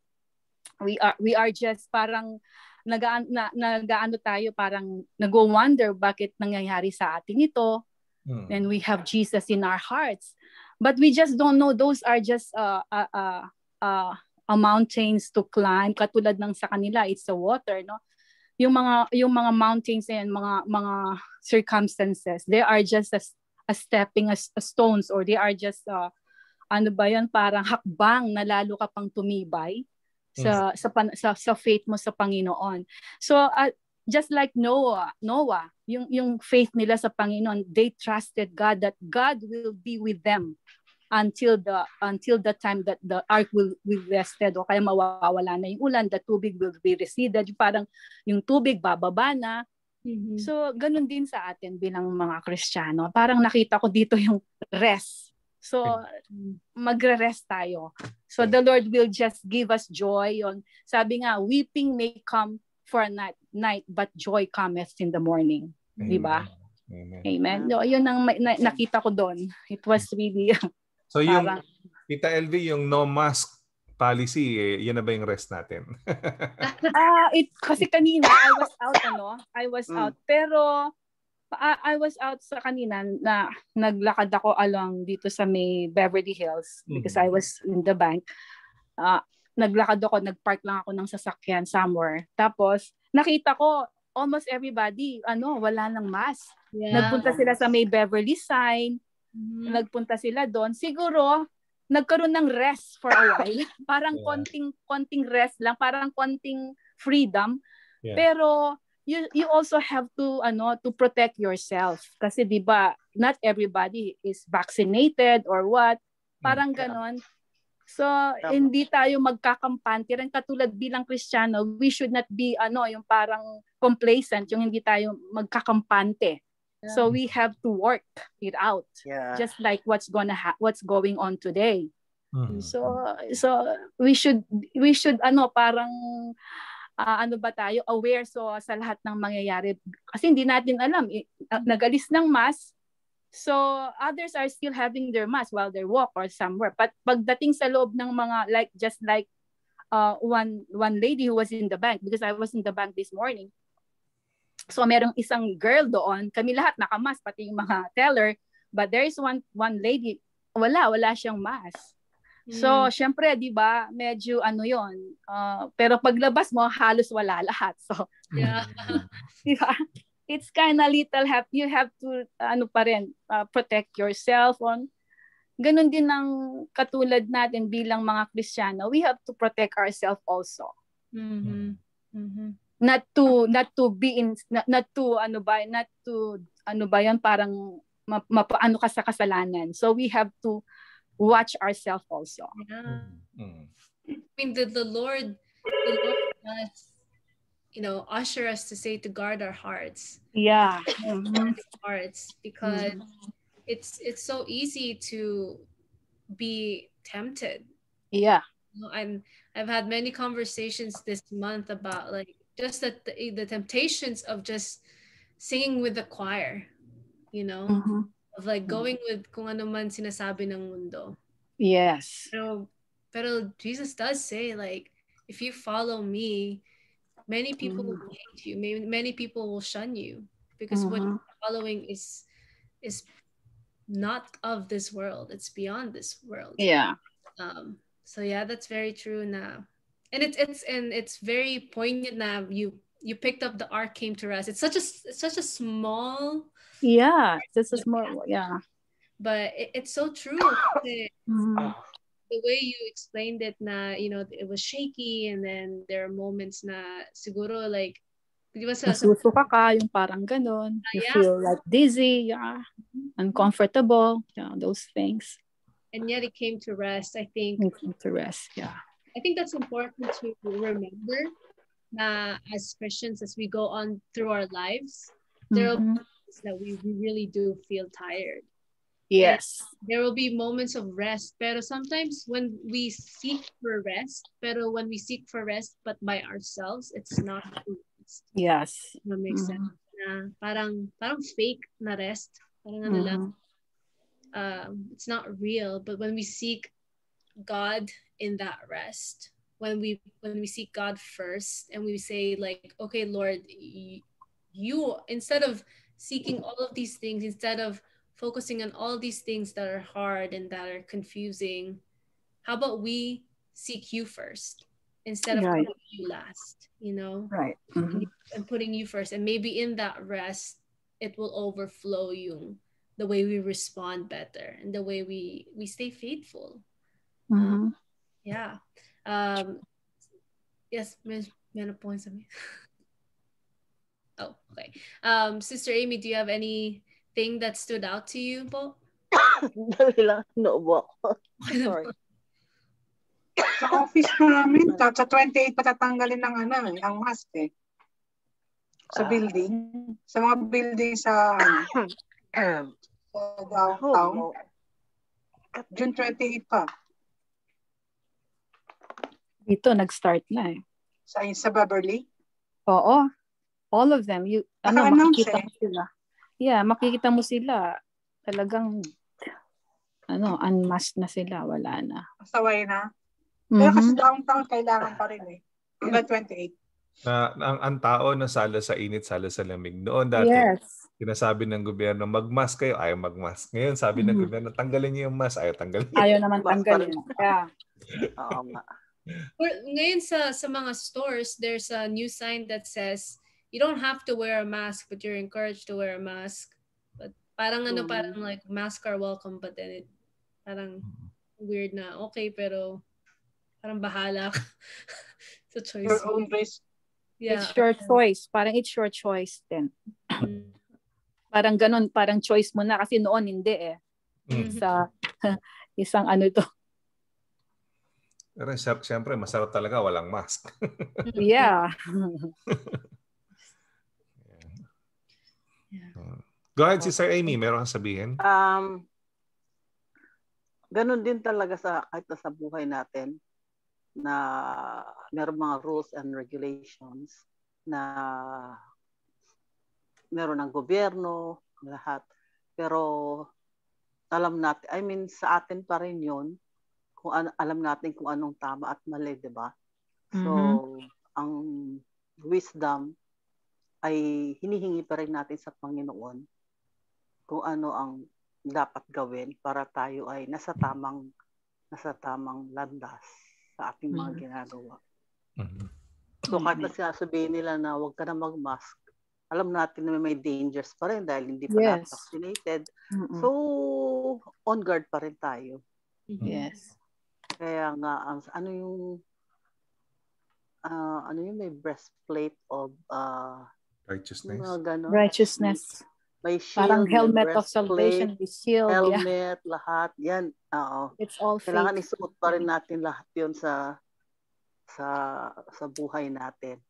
[SPEAKER 6] we are we are just parang nagaan na nagaano tayo parang nag-wonder bakit nangyayari sa atin ito
[SPEAKER 2] Mm.
[SPEAKER 6] and we have Jesus in our hearts. But we just don't know those are just uh, uh, uh, uh, uh, mountains to climb. Katulad ng sa kanila, it's the water, no? Yung mga yung mga mountains and mga mga circumstances, they are just a, a stepping a, a stones or they are just uh, ano ba yan, parang hakbang na lalo ka pang tumibay sa sa, pan, sa sa faith mo sa Panginoon. So uh, just like Noah, Noah, yung yung faith nila sa Panginoon, they trusted God that God will be with them until the until the time that the ark will will rested o kaya mawawala na yung ulan, the tubig will be receded. Yung parang yung tubig bababa na.
[SPEAKER 5] Mhm.
[SPEAKER 6] So ganun din sa atin bilang mga Kristiyano. Parang nakita ko dito yung rest. So magre-rest tayo. So the Lord will just give us joy on sabi nga weeping may come for a night, night but joy cometh in the morning. Di ba?
[SPEAKER 2] Amen.
[SPEAKER 6] Amen. No, yun ang na- nakita ko doon. It was really
[SPEAKER 2] So yung
[SPEAKER 6] parang
[SPEAKER 2] Tita LV, yung no mask policy, eh, yun na ba yung rest natin? <laughs>
[SPEAKER 6] ah it kasi kanina I was out ano, I was
[SPEAKER 7] Mm.
[SPEAKER 6] out pero I, I was out sa kanina na naglakad ako along dito sa may Beverly Hills because
[SPEAKER 2] Mhm.
[SPEAKER 6] I was in the bank. Ah, naglakad ako, nagpark lang ako ng sasakyan somewhere. Tapos nakita ko almost everybody ano, wala nang mask.
[SPEAKER 5] Yeah.
[SPEAKER 6] Nagpunta sila sa may Beverly sign,
[SPEAKER 5] Mhm.
[SPEAKER 6] nagpunta sila doon. Siguro nagkaroon ng rest for a while. <laughs> parang
[SPEAKER 2] Yeah.
[SPEAKER 6] konting konting rest lang, parang konting freedom.
[SPEAKER 2] Yeah.
[SPEAKER 6] Pero you you also have to ano to protect yourself. Kasi 'di ba not everybody is vaccinated or what. Parang
[SPEAKER 7] Yeah.
[SPEAKER 6] ganon. So hindi tayo magkakampante rin. Katulad bilang Kristiyano we should not be ano yung parang complacent yung hindi tayo magkakampante. So we have to work it out
[SPEAKER 7] Yeah.
[SPEAKER 6] just like what's gonna ha- what's going on today.
[SPEAKER 2] Mhm.
[SPEAKER 6] So so we should we should ano parang ah, ano ba tayo aware so sa lahat ng mangyayari. Kasi hindi natin alam nagalis ng mask. So others are still having their mask while they walk or somewhere. But pagdating sa loob ng mga like just like uh, one one lady who was in the bank because I was in the bank this morning. So merong isang girl doon kami lahat nakamask pati yung mga teller but there is one one lady wala wala siyang mask So,
[SPEAKER 5] Mm.
[SPEAKER 6] syempre, 'di ba, medyo ano 'yon. Uh, pero paglabas mo, halos wala <laughs> lahat. So,
[SPEAKER 5] Yeah. <laughs>
[SPEAKER 6] 'di ba? It's kind of little have you have to ano pa rin, uh, protect yourself on Ganon din ang katulad natin bilang mga Kristiyano, we have to protect ourselves also.
[SPEAKER 5] Mhm. Mhm.
[SPEAKER 6] Not to not to be in not, not to ano ba, not to ano ba 'yan parang ma, mapaano ka sa kasalanan. So we have to watch ourselves also.
[SPEAKER 5] Yeah.
[SPEAKER 2] Mhm.
[SPEAKER 5] I mean, the, the Lord, the Lord does, you know, usher us to say to guard our hearts,
[SPEAKER 6] Yeah. <laughs>
[SPEAKER 5] guard our hearts, because it's it's so easy to be tempted.
[SPEAKER 6] Yeah.
[SPEAKER 5] You know, I'm I've had many conversations this month about like just that the, the temptations of just singing with the choir, you know,
[SPEAKER 6] Mhm.
[SPEAKER 5] Of like going with kung ano man sinasabi ng mundo.
[SPEAKER 6] Yes.
[SPEAKER 5] Pero, pero Jesus does say, like, if you follow me, many people will hate you. Maybe many people will shun you because what
[SPEAKER 6] Mhm.
[SPEAKER 5] you're following is is not of this world. It's beyond this world.
[SPEAKER 6] Yeah.
[SPEAKER 5] Um. So yeah, that's very true. Now, and it's it's and it's very poignant. Now you you picked up the ark came to rest. It's such a it's such a small,
[SPEAKER 6] Yeah. This is more. Yeah.
[SPEAKER 5] but it, it's so true.
[SPEAKER 6] Mhm.
[SPEAKER 5] the way you explained it na you know it was shaky and then there are moments na siguro like di ba sa, sa
[SPEAKER 6] Nasusuka ka, yung parang ganon. Ah, you
[SPEAKER 5] Yeah.
[SPEAKER 6] feel like dizzy, yeah. Mm-hmm. Uncomfortable, yeah, those things.
[SPEAKER 5] and yet it came to rest I think
[SPEAKER 6] Need to rest, yeah.
[SPEAKER 5] I think that's important to remember na as Christians as we go on through our lives there will be That we, really do feel tired
[SPEAKER 6] Yes.
[SPEAKER 5] there will be moments of rest pero sometimes when we seek for rest pero when we seek for rest but by ourselves it's not rest
[SPEAKER 6] Yes.
[SPEAKER 5] That makes
[SPEAKER 6] Mhm.
[SPEAKER 5] sense. Na parang parang fake na rest. Parang ano lang.
[SPEAKER 6] Mhm.
[SPEAKER 5] Um, it's not real. But when we seek God in that rest, when we when we seek God first, and we say like, okay, Lord, you instead of seeking all of these things, instead of focusing on all these things that are hard and that are confusing, how about we seek you first instead of
[SPEAKER 6] Right.
[SPEAKER 5] putting you last, you know?
[SPEAKER 6] Right. Mhm.
[SPEAKER 5] and putting you first and maybe in that rest it will overflow you the way we respond better and the way we we stay faithful
[SPEAKER 6] Mhm.
[SPEAKER 5] yeah um yes may, may ano po sabi? Oh okay um sister amy do you have anything that stood out to you po
[SPEAKER 7] Dali lang, noobo ako. Sorry.
[SPEAKER 4] Sa office namin, ta- sa 28 patatanggalin ng ano, eh, ang mask eh. Sa
[SPEAKER 7] Ah.
[SPEAKER 4] building. Sa mga building sa, ano,
[SPEAKER 7] Um,
[SPEAKER 4] sa downtown.
[SPEAKER 7] oh,
[SPEAKER 4] June 28 pa.
[SPEAKER 6] Dito, nag-start na eh.
[SPEAKER 4] Sa, sa Beverly.
[SPEAKER 6] Oo. All of them. You, ano, makikita
[SPEAKER 4] eh.
[SPEAKER 6] mo sila. Yeah, makikita mo sila. Talagang, ano, unmasked na sila. Wala na.
[SPEAKER 4] Saway na. Pero kasi
[SPEAKER 6] Mhm.
[SPEAKER 4] downtown kailangan pa rin eh. Hanggang 28.
[SPEAKER 2] Na, na ang, ang tao na sala sa init, sala sa lamig. Noon dati,
[SPEAKER 6] Yes.
[SPEAKER 2] sinasabi ng gobyerno, magmask kayo, ayaw magmask. Ngayon, sabi ng
[SPEAKER 6] Mhm.
[SPEAKER 2] gobyerno, tanggalin niyo yung mask, ayaw tanggalin. <laughs>
[SPEAKER 6] Ayaw naman tanggalin. Yeah.
[SPEAKER 7] Oo nga.
[SPEAKER 5] Or, ngayon sa sa mga stores there's a new sign that says you don't have to wear a mask but you're encouraged to wear a mask but parang ano
[SPEAKER 7] Mm.
[SPEAKER 5] parang like mask are welcome but then it parang weird na okay pero parang bahala ka <laughs> sa choice
[SPEAKER 4] Your own risk.
[SPEAKER 5] yeah
[SPEAKER 6] It's your choice. Parang it's your choice din.
[SPEAKER 5] Mm. <clears throat>
[SPEAKER 6] Parang ganun, parang choice mo na. Kasi noon hindi eh.
[SPEAKER 2] Mm.
[SPEAKER 6] Sa <laughs> isang ano to.
[SPEAKER 2] Pero syempre, masarap talaga walang mask.
[SPEAKER 6] Yeah. <laughs>
[SPEAKER 2] Go ahead, Sister Amy, meron kang sabihin?
[SPEAKER 7] Um, ganun din talaga sa kahit na sa buhay natin na meron mga rules and regulations na meron ng gobyerno, lahat. Pero alam natin, I mean sa atin pa rin 'yon kung ano, alam natin kung anong tama at mali, 'di ba? So, ang wisdom ay hinihingi pa rin natin sa Panginoon kung ano ang dapat gawin para tayo ay nasa tamang nasa tamang landas sa ating mga
[SPEAKER 6] Mhm.
[SPEAKER 7] ginagawa.
[SPEAKER 2] Mhm.
[SPEAKER 7] So kahit na sinasabihin nila na huwag ka na mag-mask, alam natin na may dangers pa rin dahil hindi pa
[SPEAKER 6] Yes.
[SPEAKER 7] vaccinated.
[SPEAKER 6] Mm-mm.
[SPEAKER 7] So on guard pa rin tayo.
[SPEAKER 6] Yes.
[SPEAKER 7] Kaya nga ang ano yung ah, ano yung may breastplate of uh,
[SPEAKER 2] Righteousness.
[SPEAKER 7] mga.
[SPEAKER 6] Righteousness.
[SPEAKER 7] May shield,
[SPEAKER 6] Parang
[SPEAKER 7] may
[SPEAKER 6] helmet of salvation, the shield. Yeah.
[SPEAKER 7] helmet, lahat. Yan. Oo.
[SPEAKER 6] It's all
[SPEAKER 7] Kailangan
[SPEAKER 6] faith.
[SPEAKER 7] isuot pa rin natin lahat 'yon sa sa sa buhay natin.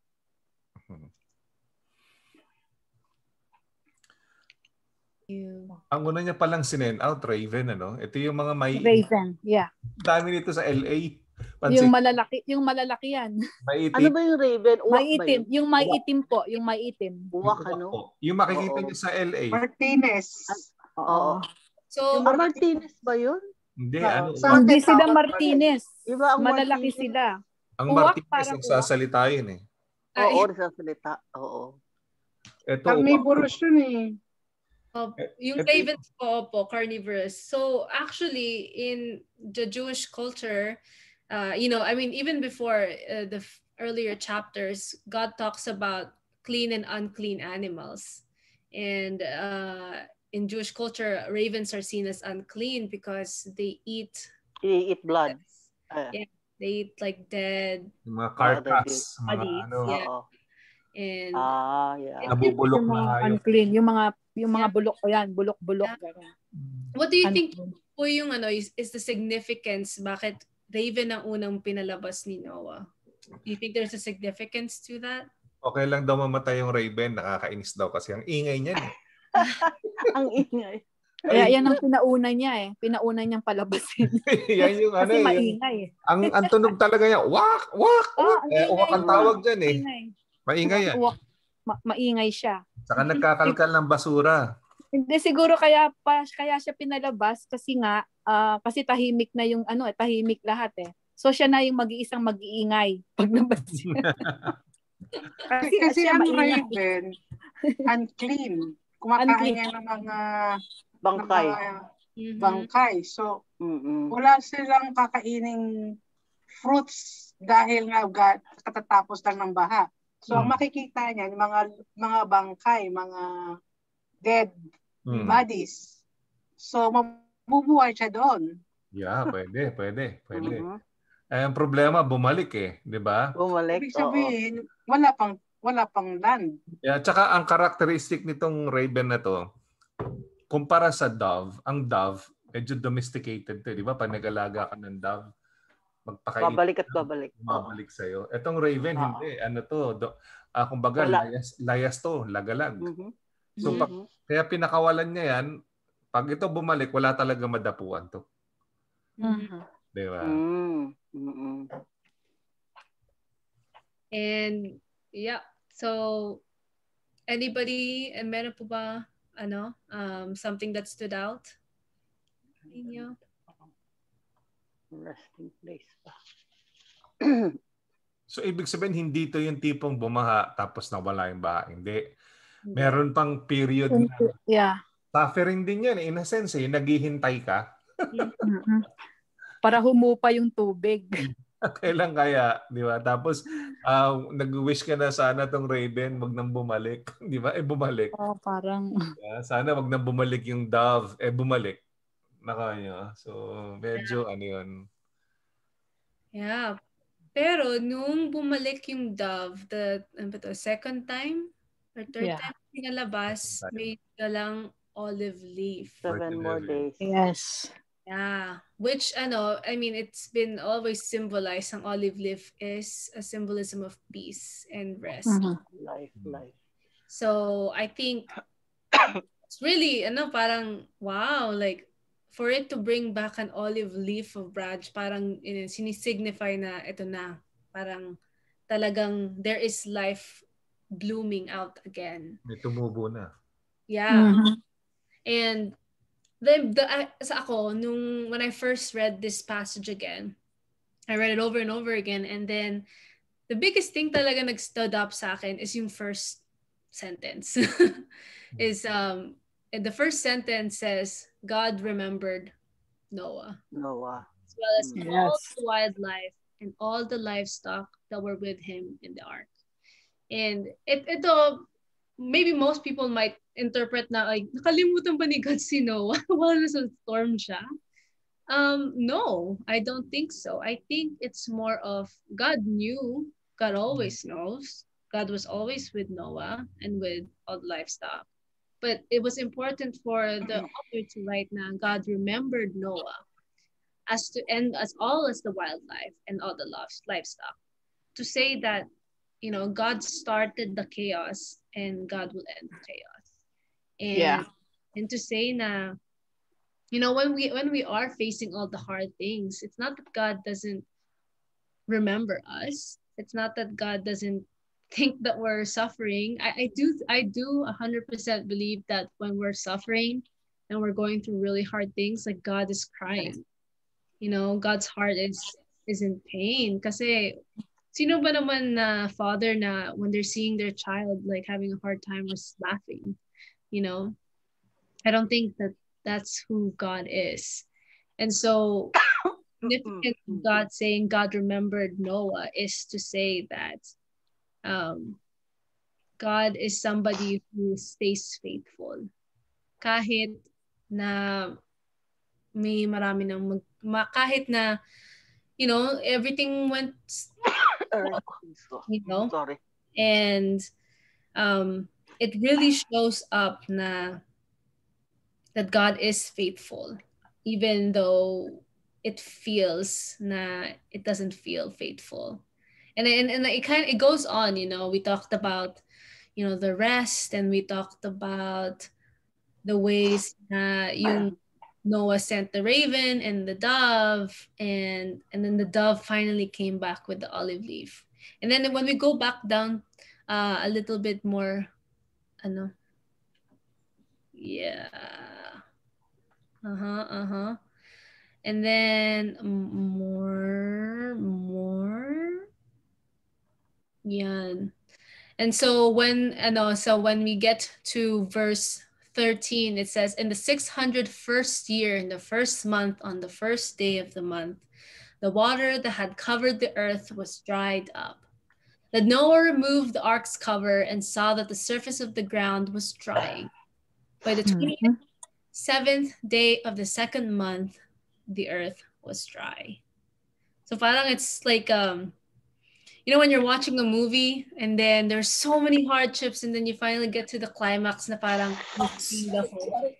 [SPEAKER 5] You-
[SPEAKER 2] Ang una niya palang sinend out, Raven, ano? Ito yung mga may
[SPEAKER 6] Raven. Yeah.
[SPEAKER 2] dami nito sa LA.
[SPEAKER 6] Yung
[SPEAKER 2] Pansin,
[SPEAKER 6] malalaki, yung malalaki yan. <laughs>
[SPEAKER 2] may
[SPEAKER 7] Ano ba yung Raven? Uwak
[SPEAKER 6] May
[SPEAKER 7] ba
[SPEAKER 6] itim.
[SPEAKER 7] yun?
[SPEAKER 6] Yung may itim po. Yung may itim.
[SPEAKER 7] Uwak ano?
[SPEAKER 2] Yung makikita
[SPEAKER 7] Oo.
[SPEAKER 2] niyo sa LA.
[SPEAKER 4] Martinez.
[SPEAKER 7] Oo.
[SPEAKER 5] so
[SPEAKER 7] Yung Martinez ba yun?
[SPEAKER 2] Hindi, ano.
[SPEAKER 4] Sa-
[SPEAKER 6] Hindi sila Martinez.
[SPEAKER 7] Iba ang
[SPEAKER 6] Malalaki
[SPEAKER 7] Martinez.
[SPEAKER 6] sila.
[SPEAKER 2] Ang
[SPEAKER 6] uwak,
[SPEAKER 2] Martinez
[SPEAKER 6] parang
[SPEAKER 2] ang
[SPEAKER 6] uwak.
[SPEAKER 2] sasalitain eh.
[SPEAKER 5] ay,
[SPEAKER 7] Oo, nagsasalita. Oo.
[SPEAKER 2] Ito,
[SPEAKER 4] Carnivorous yun eh.
[SPEAKER 2] Eh,
[SPEAKER 5] yung
[SPEAKER 2] ito-
[SPEAKER 5] ravens po po carnivorous. So actually in the Jewish culture, uh, you know, I mean even before uh, the f- earlier chapters, God talks about clean and unclean animals. And uh, in Jewish culture, ravens are seen as unclean because they eat
[SPEAKER 7] They eat blood. Ah,
[SPEAKER 5] Yeah. they eat like dead
[SPEAKER 2] mga carcass, mga ano,
[SPEAKER 5] yeah.
[SPEAKER 7] Oo.
[SPEAKER 5] and
[SPEAKER 7] Ah, yeah.
[SPEAKER 2] nabubulok
[SPEAKER 6] yung mga
[SPEAKER 2] hayop.
[SPEAKER 6] unclean. Yung mga, yung mga bulok. O yan, bulok-bulok. ganun.
[SPEAKER 5] what do you think
[SPEAKER 6] Unclean.
[SPEAKER 5] po yung ano is, is the significance bakit raven ang unang pinalabas ni Noah? Do you think there's a significance to that?
[SPEAKER 2] Okay lang daw mamatay yung Raven, nakakainis daw kasi ang ingay niya. Eh. <laughs>
[SPEAKER 7] Ang ingay.
[SPEAKER 6] Kaya yan ang pinauna niya eh. Pinauna niyang palabasin. <laughs>
[SPEAKER 2] Yan yung ano
[SPEAKER 6] Kasi
[SPEAKER 2] eh.
[SPEAKER 6] maingay eh.
[SPEAKER 2] ang, ang tunog talaga niya, wak, wak,
[SPEAKER 6] Ah,
[SPEAKER 2] wak.
[SPEAKER 6] ang
[SPEAKER 2] Eh, uwak ang tawag dyan eh.
[SPEAKER 6] Maingay.
[SPEAKER 2] Maingay yan.
[SPEAKER 6] Uwak. Ma- maingay siya.
[SPEAKER 2] Saka nagkakalkal ng basura.
[SPEAKER 6] Hindi siguro kaya pa kaya siya pinalabas kasi nga ah, kasi tahimik na yung ano eh, tahimik lahat eh. So siya na yung mag-iisang mag-iingay <laughs> paglabas siya. <laughs>
[SPEAKER 4] Kasi, kasi
[SPEAKER 6] siya
[SPEAKER 4] ang. Raven, unclean. Kumakain
[SPEAKER 6] Unclean.
[SPEAKER 4] yan ng mga
[SPEAKER 7] Bangkay.
[SPEAKER 4] mga
[SPEAKER 5] Mhm.
[SPEAKER 4] bangkay. So,
[SPEAKER 7] Mm-mm.
[SPEAKER 4] wala silang kakaining fruits dahil nga ga- katatapos lang ng baha. So, ang
[SPEAKER 2] Mm.
[SPEAKER 4] makikita niya, yung mga, mga bangkay, mga dead
[SPEAKER 2] Mm.
[SPEAKER 4] bodies. So, mabubuhay siya doon.
[SPEAKER 2] Yeah, pwede, <laughs> pwede, pwede.
[SPEAKER 7] Mhm.
[SPEAKER 2] Eh, ang problema, bumalik eh, di ba?
[SPEAKER 7] Bumalik.
[SPEAKER 4] Ibig
[SPEAKER 7] oo.
[SPEAKER 4] sabihin, wala pang wala pang land.
[SPEAKER 2] Yeah, tsaka ang characteristic nitong raven na to, kumpara sa dove, ang dove, medyo domesticated to, di ba? Pag nag-alaga ka ng dove, magpakain,
[SPEAKER 7] Babalik at babalik. Oo.
[SPEAKER 2] bumabalik sa'yo. Etong raven,
[SPEAKER 7] Oo.
[SPEAKER 2] hindi. Ano to? Do, ah, kumbaga,
[SPEAKER 7] Wala.
[SPEAKER 2] layas, layas to, lagalag.
[SPEAKER 7] Mhm.
[SPEAKER 2] So, pag,
[SPEAKER 7] Mhm.
[SPEAKER 2] kaya pinakawalan niya yan, pag ito bumalik, wala talaga madapuan to.
[SPEAKER 5] Mhm.
[SPEAKER 2] Di ba?
[SPEAKER 7] Mm. Mm-mm.
[SPEAKER 5] And yeah, so anybody, and meron po ba, ano, um, something that stood out? Inyo?
[SPEAKER 7] Resting place pa.
[SPEAKER 2] So, ibig sabihin, hindi to yung tipong bumaha tapos nawala yung baha. Hindi. Meron pang period na
[SPEAKER 6] Yeah.
[SPEAKER 2] suffering din yan. eh. In a sense, eh, naghihintay ka.
[SPEAKER 6] Para humupa yung tubig. <laughs>
[SPEAKER 2] Kailan kaya, di ba? Tapos, ah, nag-wish ka na sana tong Raven, wag nang bumalik. <laughs> di ba? Eh, bumalik.
[SPEAKER 6] Oh, parang
[SPEAKER 2] Yeah, sana wag nang bumalik yung Dove. Eh, bumalik. Nakanya. So, medyo ano yun.
[SPEAKER 5] Yeah. Pero nung bumalik yung dove, the ano ba to, second time or third
[SPEAKER 6] Yeah.
[SPEAKER 5] time pinalabas, may dalang olive leaf.
[SPEAKER 7] Seven more days.
[SPEAKER 6] yes.
[SPEAKER 5] Yeah. Which, ano, I mean, it's been always symbolized, ang olive leaf is a symbolism of peace and rest.
[SPEAKER 6] Mhm.
[SPEAKER 7] Life, life.
[SPEAKER 5] So, I think <coughs> it's really, ano, parang, wow, like, for it to bring back an olive leaf of branch, parang you know, sinisignify na ito na. Parang talagang there is life blooming out again.
[SPEAKER 2] May tumubo na.
[SPEAKER 5] Yeah.
[SPEAKER 6] Mhm.
[SPEAKER 5] And then the uh, sa ako nung when I first read this passage again, I read it over and over again and then the biggest thing talaga nag-stood up sa akin is yung first sentence. <laughs> is um the first sentence says God remembered Noah
[SPEAKER 7] Noah.
[SPEAKER 5] as well as
[SPEAKER 7] Mm.
[SPEAKER 5] all the wildlife and all the livestock that were with him in the ark. And it ito maybe most people might interpret na like nakalimutan ba ni God si Noah <laughs> while nasa storm siya? Um no, I don't think so. I think it's more of God knew, God always knows. God was always with Noah and with all the livestock. But it was important for the author to write na God remembered Noah as to and as all as the wildlife and all the lives- livestock to say that you know god started the chaos and god will end the chaos. And
[SPEAKER 6] Yeah.
[SPEAKER 5] and to say na you know when we when we are facing all the hard things it's not that god doesn't remember us. It's not that god doesn't think that we're suffering. I, I do i do 100% believe that when we're suffering and we're going through really hard things like god is crying. You know god's heart is is in pain. Kasi sino ba naman na father na when they're seeing their child like having a hard time was laughing you know? I don't think that that's who god is. And so <coughs> significant god saying god remembered noah is to say that um god is somebody who stays faithful. Kahit na may marami ng mag, ma- kahit na you know everything went you know?
[SPEAKER 7] Sorry.
[SPEAKER 5] and um it really shows up na that God is faithful even though it feels na it doesn't feel faithful. And and, and it kind it goes on you know we talked about you know the rest and we talked about the ways na yung Noah sent the raven and the dove and and then the dove finally came back with the olive leaf. And then when we go back down uh, a little bit more ano? Yeah. Uh-huh uh-huh. And then more more. Yeah. and so when ano so when we get to verse 13, it says, In the 601st year, in the first month, on the first day of the month, the water that had covered the earth was dried up. Then Noah removed the ark's cover and saw that the surface of the ground was drying. By the
[SPEAKER 6] Mhm.
[SPEAKER 5] 27th day of the second month, the earth was dry. So parang it's like um you know when you're watching a movie and then there's so many hardships and then you finally get to the climax na parang oh, the hope.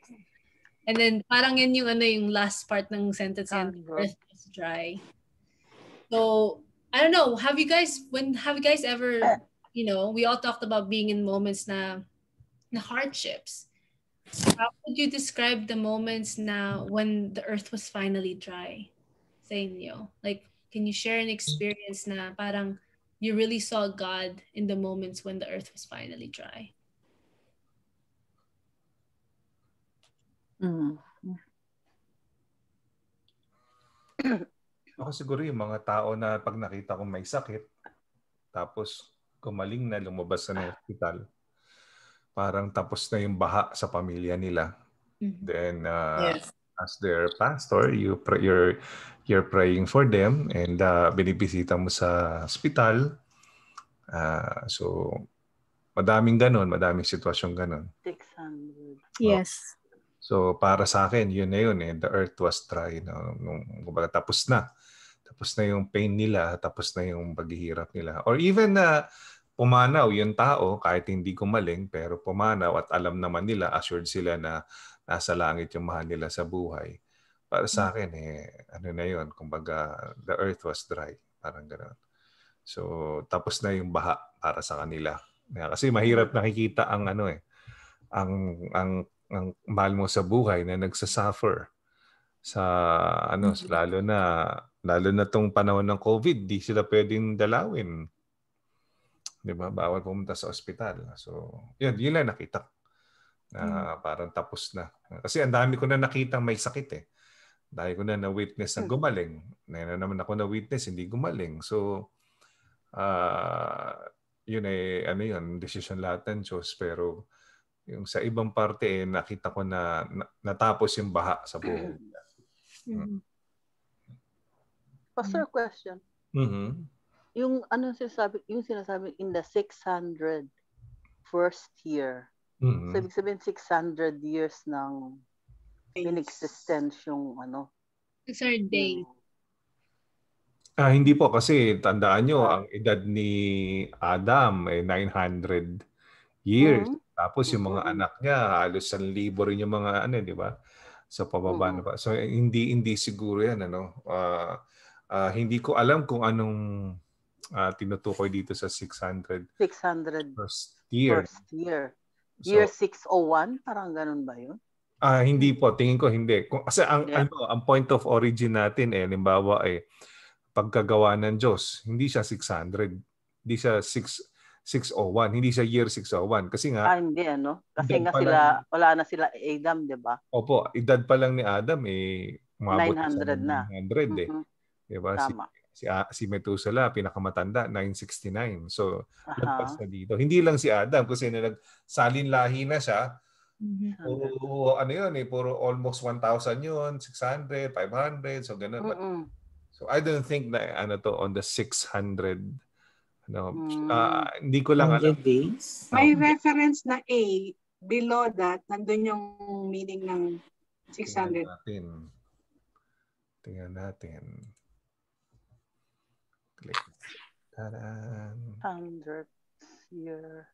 [SPEAKER 5] And then parang yun yung ano yung last part ng sentence and earth was dry. So I don't know, have you guys when have you guys ever you know, we all talked about being in moments na na hardships. How would you describe the moments now when the earth was finally dry sa inyo? Like, can you share an experience na parang you really saw God in the moments when the earth was finally dry?
[SPEAKER 6] Mm.
[SPEAKER 2] Ako siguro yung mga tao na pag nakita kong may sakit, tapos gumaling na, lumabas na ng hospital, parang tapos na yung baha sa pamilya nila. Then, uh,
[SPEAKER 7] Yes.
[SPEAKER 2] As their pastor, you pray, you're, you're praying for them and uh, binibisita mo sa hospital. Uh, so, madaming ganon, madaming sitwasyon ganon.
[SPEAKER 7] 600.
[SPEAKER 6] Yes.
[SPEAKER 2] So para sa akin, yun na yun eh. The earth was dry. No? Nung, kumbaga, tapos na. Tapos na yung pain nila, tapos na yung paghihirap nila. Or even na pumanaw yung tao, kahit hindi gumaling, pero pumanaw at alam naman nila, assured sila na nasa langit yung mahal nila sa buhay. Para sa akin, eh, ano na yun, kumbaga, the earth was dry. Parang gano'n. So, tapos na yung baha para sa kanila. Kasi mahirap nakikita ang ano eh, ang ang ang mahal mo sa buhay na nagsasuffer sa ano lalo na lalo na tong panahon ng COVID di sila pwedeng dalawin 'di ba bawal pumunta sa ospital so yun yun lang nakita na parang tapos na kasi ang dami ko na nakita may sakit eh dahil ko na na witness na gumaling na naman ako na witness hindi gumaling so ah yun eh ano yun decision lahat ng Diyos pero yung sa ibang parte eh, nakita ko na, na- natapos yung baha sa buhay. nila.
[SPEAKER 7] Pastor, question.
[SPEAKER 2] Mhm.
[SPEAKER 7] Yung ano sinasabi, yung sinasabi in the 600 first year.
[SPEAKER 2] Mhm.
[SPEAKER 7] So, ibig sabihin 600 years ng in-existence yung ano.
[SPEAKER 5] 600 days.
[SPEAKER 7] yung-
[SPEAKER 2] Ah, hindi po kasi tandaan nyo,
[SPEAKER 7] Ah.
[SPEAKER 2] ang edad ni Adam ay 900 years.
[SPEAKER 7] Mhm.
[SPEAKER 2] Tapos yung mga
[SPEAKER 7] Mhm.
[SPEAKER 2] anak niya, halos 1,000 rin yung mga ano, di ba? Sa pababa
[SPEAKER 7] Mhm.
[SPEAKER 2] na pa. So hindi hindi siguro yan ano. Ah, ah, hindi ko alam kung anong ah, tinutukoy dito sa 600
[SPEAKER 7] 600
[SPEAKER 2] first year.
[SPEAKER 7] first year.
[SPEAKER 2] So,
[SPEAKER 7] Year 601, parang ganun ba yun?
[SPEAKER 2] Ah, hindi po, tingin ko hindi. Kung, kasi ang
[SPEAKER 7] Yeah.
[SPEAKER 2] ano, ang point of origin natin eh, limbawa ay pagkagawa ng Diyos, hindi siya 600. Hindi siya 6 601, hindi siya year 601 kasi nga
[SPEAKER 7] Ah, hindi ano? Kasi nga sila,
[SPEAKER 2] lang.
[SPEAKER 7] wala na sila Adam, di ba?
[SPEAKER 2] opo, edad pa lang ni Adam eh umabot na sa
[SPEAKER 7] 900 na.
[SPEAKER 2] 900 eh,
[SPEAKER 7] Mhm.
[SPEAKER 2] 'di ba?
[SPEAKER 7] Tama.
[SPEAKER 2] si, ah, si Methuselah pinakamatanda 969. So, lagpas
[SPEAKER 7] Aha.
[SPEAKER 2] na dito. Hindi lang si Adam kasi na nagsalin lahi na siya,
[SPEAKER 5] Mhm.
[SPEAKER 2] puro ano yun eh, puro almost 1,000 yun, 600, 500, so ganun.
[SPEAKER 7] Mm-mm.
[SPEAKER 2] So I don't think na ano to on the 600 ano
[SPEAKER 7] Mm.
[SPEAKER 2] ah, hindi ko lang alam.
[SPEAKER 8] days?
[SPEAKER 4] May reference na A, below that, nandun yung meaning ng 600.
[SPEAKER 2] Tingnan natin. Tingnan natin. Click.
[SPEAKER 7] 100 year.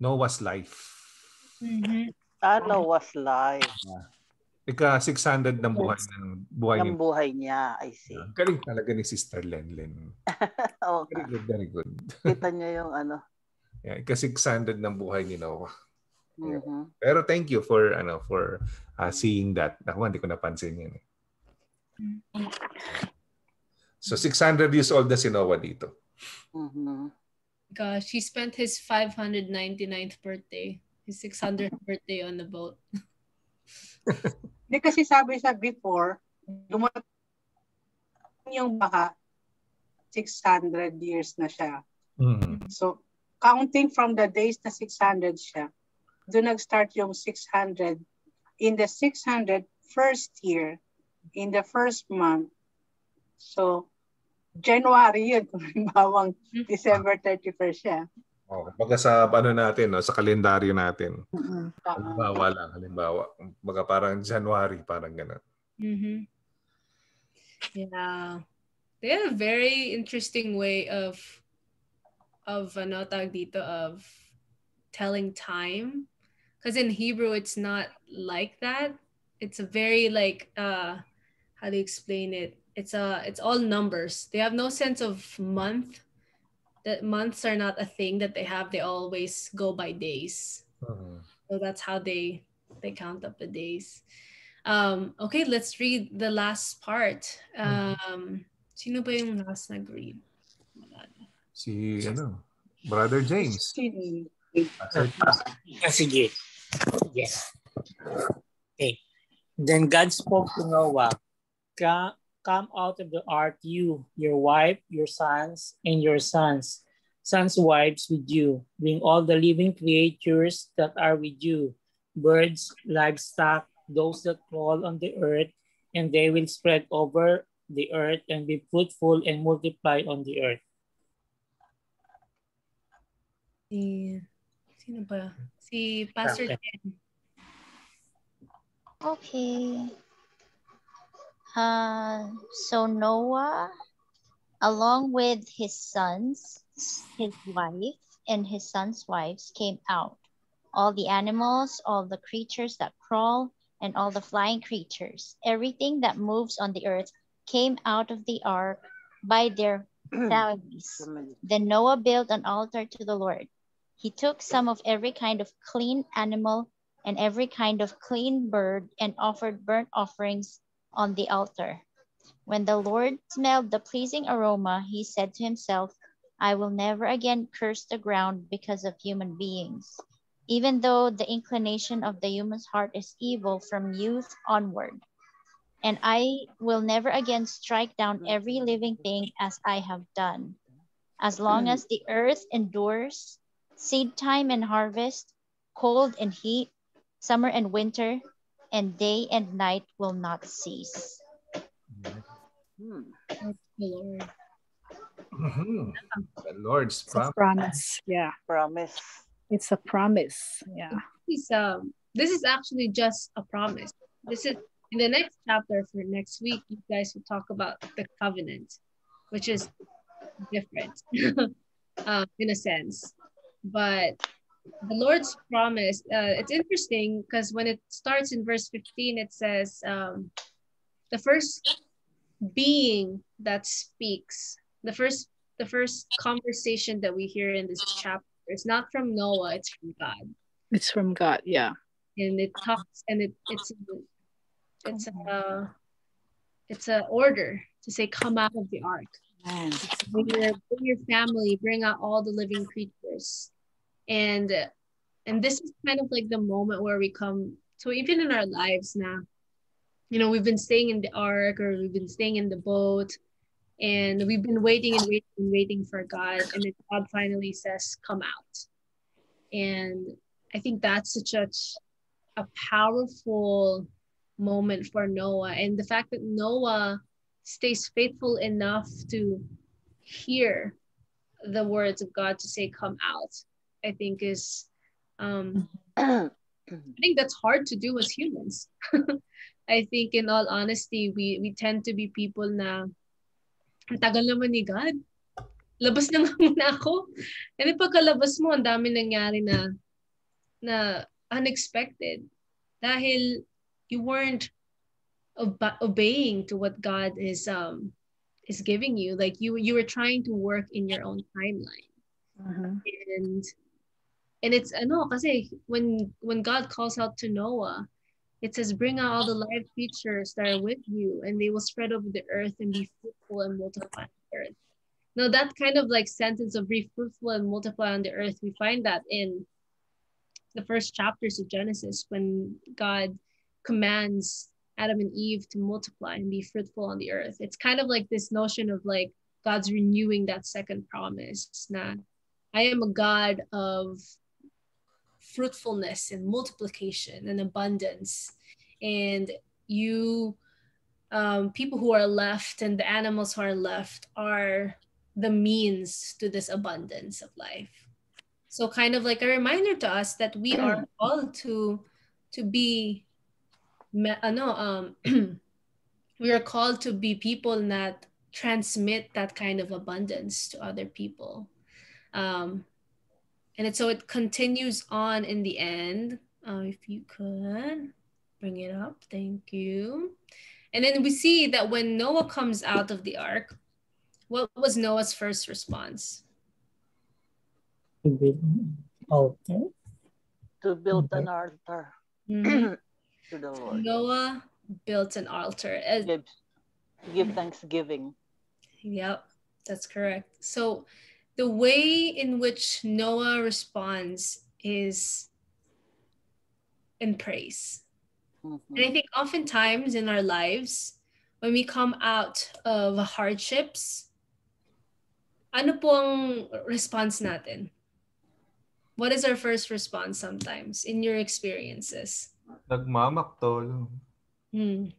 [SPEAKER 2] Noah's life.
[SPEAKER 5] Mhm.
[SPEAKER 7] Ano was life
[SPEAKER 2] Ika 600 ng buhay ng buhay
[SPEAKER 7] ng buhay niya? I see.
[SPEAKER 2] Galing talaga ni Sister Lenlen. <laughs>
[SPEAKER 7] Oo
[SPEAKER 2] Very good, very good.
[SPEAKER 7] Kita niya yung ano.
[SPEAKER 2] Yeah, ika 600 ng buhay ni Noah. Yeah.
[SPEAKER 7] Mhm.
[SPEAKER 2] Pero thank you for ano for uh, seeing that. Ako hindi ko napansin yun. eh. So 600 years old na si Noah dito.
[SPEAKER 7] Mhm.
[SPEAKER 5] Gosh, he spent his 599th birthday, his 600th birthday on the boat. <laughs>
[SPEAKER 4] Hindi kasi sabi sa before, dumating yung baka, 600 years na siya.
[SPEAKER 2] Mhm.
[SPEAKER 4] So, counting from the days na 600 siya, doon nag-start yung 600. In the 600 first year, in the first month. So, January yun, <laughs> kung halimbawa December 31st siya.
[SPEAKER 2] Oh, baga sa ano natin, no, sa kalendaryo natin.
[SPEAKER 3] Mm-mm.
[SPEAKER 2] Halimbawa lang, halimbawa. Baga parang January, parang gano'n.
[SPEAKER 5] Mm-hmm. Yeah. They had a very interesting way of of ano tawag dito of telling time. Because in Hebrew it's not like that. It's a very like uh how do you explain it? It's a it's all numbers. They have no sense of month. That months are not a thing that they have. They always go by days.
[SPEAKER 2] Mhm.
[SPEAKER 5] So that's how they they count up the days. Um, okay, let's read the last part. Um, sino ba yung last nag-read? Wala na.
[SPEAKER 2] Si, ano, Brother James. Pastor James.
[SPEAKER 8] Ah, sige. Yes. Okay. Then God spoke to Noah, "Ca- Come out of the ark, you, your wife, your sons, and your sons, sons' wives with you. Bring all the living creatures that are with you, birds, livestock, those that crawl on the earth, and they will spread over the earth and be fruitful and multiply on the earth.
[SPEAKER 5] Si, sino ba? Si Pastor
[SPEAKER 8] Okay.
[SPEAKER 5] Ted.
[SPEAKER 1] Okay. Uh, so Noah, along with his sons, his wife, and his sons' wives came out. All the animals, all the creatures that crawl, and all the flying creatures, everything that moves on the earth came out of the ark by their <clears throat> families. Then Noah built an altar to the Lord. He took some of every kind of clean animal and every kind of clean bird and offered burnt offerings on the altar. When the Lord smelled the pleasing aroma, he said to himself, I will never again curse the ground because of human beings. Even though the inclination of the human's heart is evil from youth onward. And I will never again strike down every living thing as I have done. As long as the earth endures, seed time and harvest, cold and heat, summer and winter, and day and night will not cease.
[SPEAKER 7] Hmm.
[SPEAKER 5] The Lord.
[SPEAKER 2] The Lord's
[SPEAKER 6] It's
[SPEAKER 2] promise.
[SPEAKER 6] promise. Yeah.
[SPEAKER 7] Promise.
[SPEAKER 6] It's a promise. Yeah.
[SPEAKER 5] This is, um, this is actually just a promise. This is in the next chapter for next week. You guys will talk about the covenant, which is different, uh, <laughs> in a sense. But the Lord's promise, uh, it's interesting because when it starts in verse 15, it says, um, the first being that speaks, the first the first conversation that we hear in this chapter is not from Noah, it's from God.
[SPEAKER 6] It's from God. Yeah.
[SPEAKER 5] And it talks and it it's it's a it's a order to say come out of the ark.
[SPEAKER 6] Man.
[SPEAKER 5] bring your, bring your family, bring out all the living creatures. And and this is kind of like the moment where we come so even in our lives now, you know, we've been staying in the ark or we've been staying in the boat and we've been waiting and waiting and waiting for God and then God finally says, come out. And I think that's such a, a powerful moment for Noah. And the fact that Noah stays faithful enough to hear the words of God to say, come out, I think is, um, <clears throat> I think that's hard to do as humans. <laughs> I think in all honesty, we, we tend to be people na, ang tagal naman ni God. Labas na nga <laughs> muna ako. And then pagkalabas mo, ang dami nangyari na, na unexpected. Dahil you weren't obe- obeying to what God is um is giving you. Like you you were trying to work in your own timeline.
[SPEAKER 6] Mhm.
[SPEAKER 5] And and it's ano kasi when when God calls out to Noah, it says bring out all the live creatures that are with you and they will spread over the earth and be fruitful and multiply on the earth. Now that kind of like sentence of be fruitful and multiply on the earth, we find that in the first chapters of Genesis when God commands Adam and Eve to multiply and be fruitful on the earth. It's kind of like this notion of like God's renewing that second promise. Na I am a God of fruitfulness and multiplication and abundance. And you, um, people who are left and the animals who are left are the means to this abundance of life. So kind of like a reminder to us that we are called to to be ano um <clears throat> we are called to be people that transmit that kind of abundance to other people. Um and it, so it continues on in the end. Uh, if you could bring it up, thank you. And then we see that when Noah comes out of the ark, what was Noah's first response?
[SPEAKER 8] To build an altar.
[SPEAKER 7] To build an altar
[SPEAKER 5] Mhm. <clears throat>
[SPEAKER 7] to the Lord.
[SPEAKER 5] Noah built an altar. Uh,
[SPEAKER 7] Give, give thanksgiving.
[SPEAKER 5] Yep, that's correct. So the way in which Noah responds is in praise.
[SPEAKER 7] Mhm.
[SPEAKER 5] And I think oftentimes in our lives, when we come out of hardships, ano po ang response natin? What is our first response sometimes in your experiences?
[SPEAKER 2] Nagmamaktol.
[SPEAKER 5] Hmm.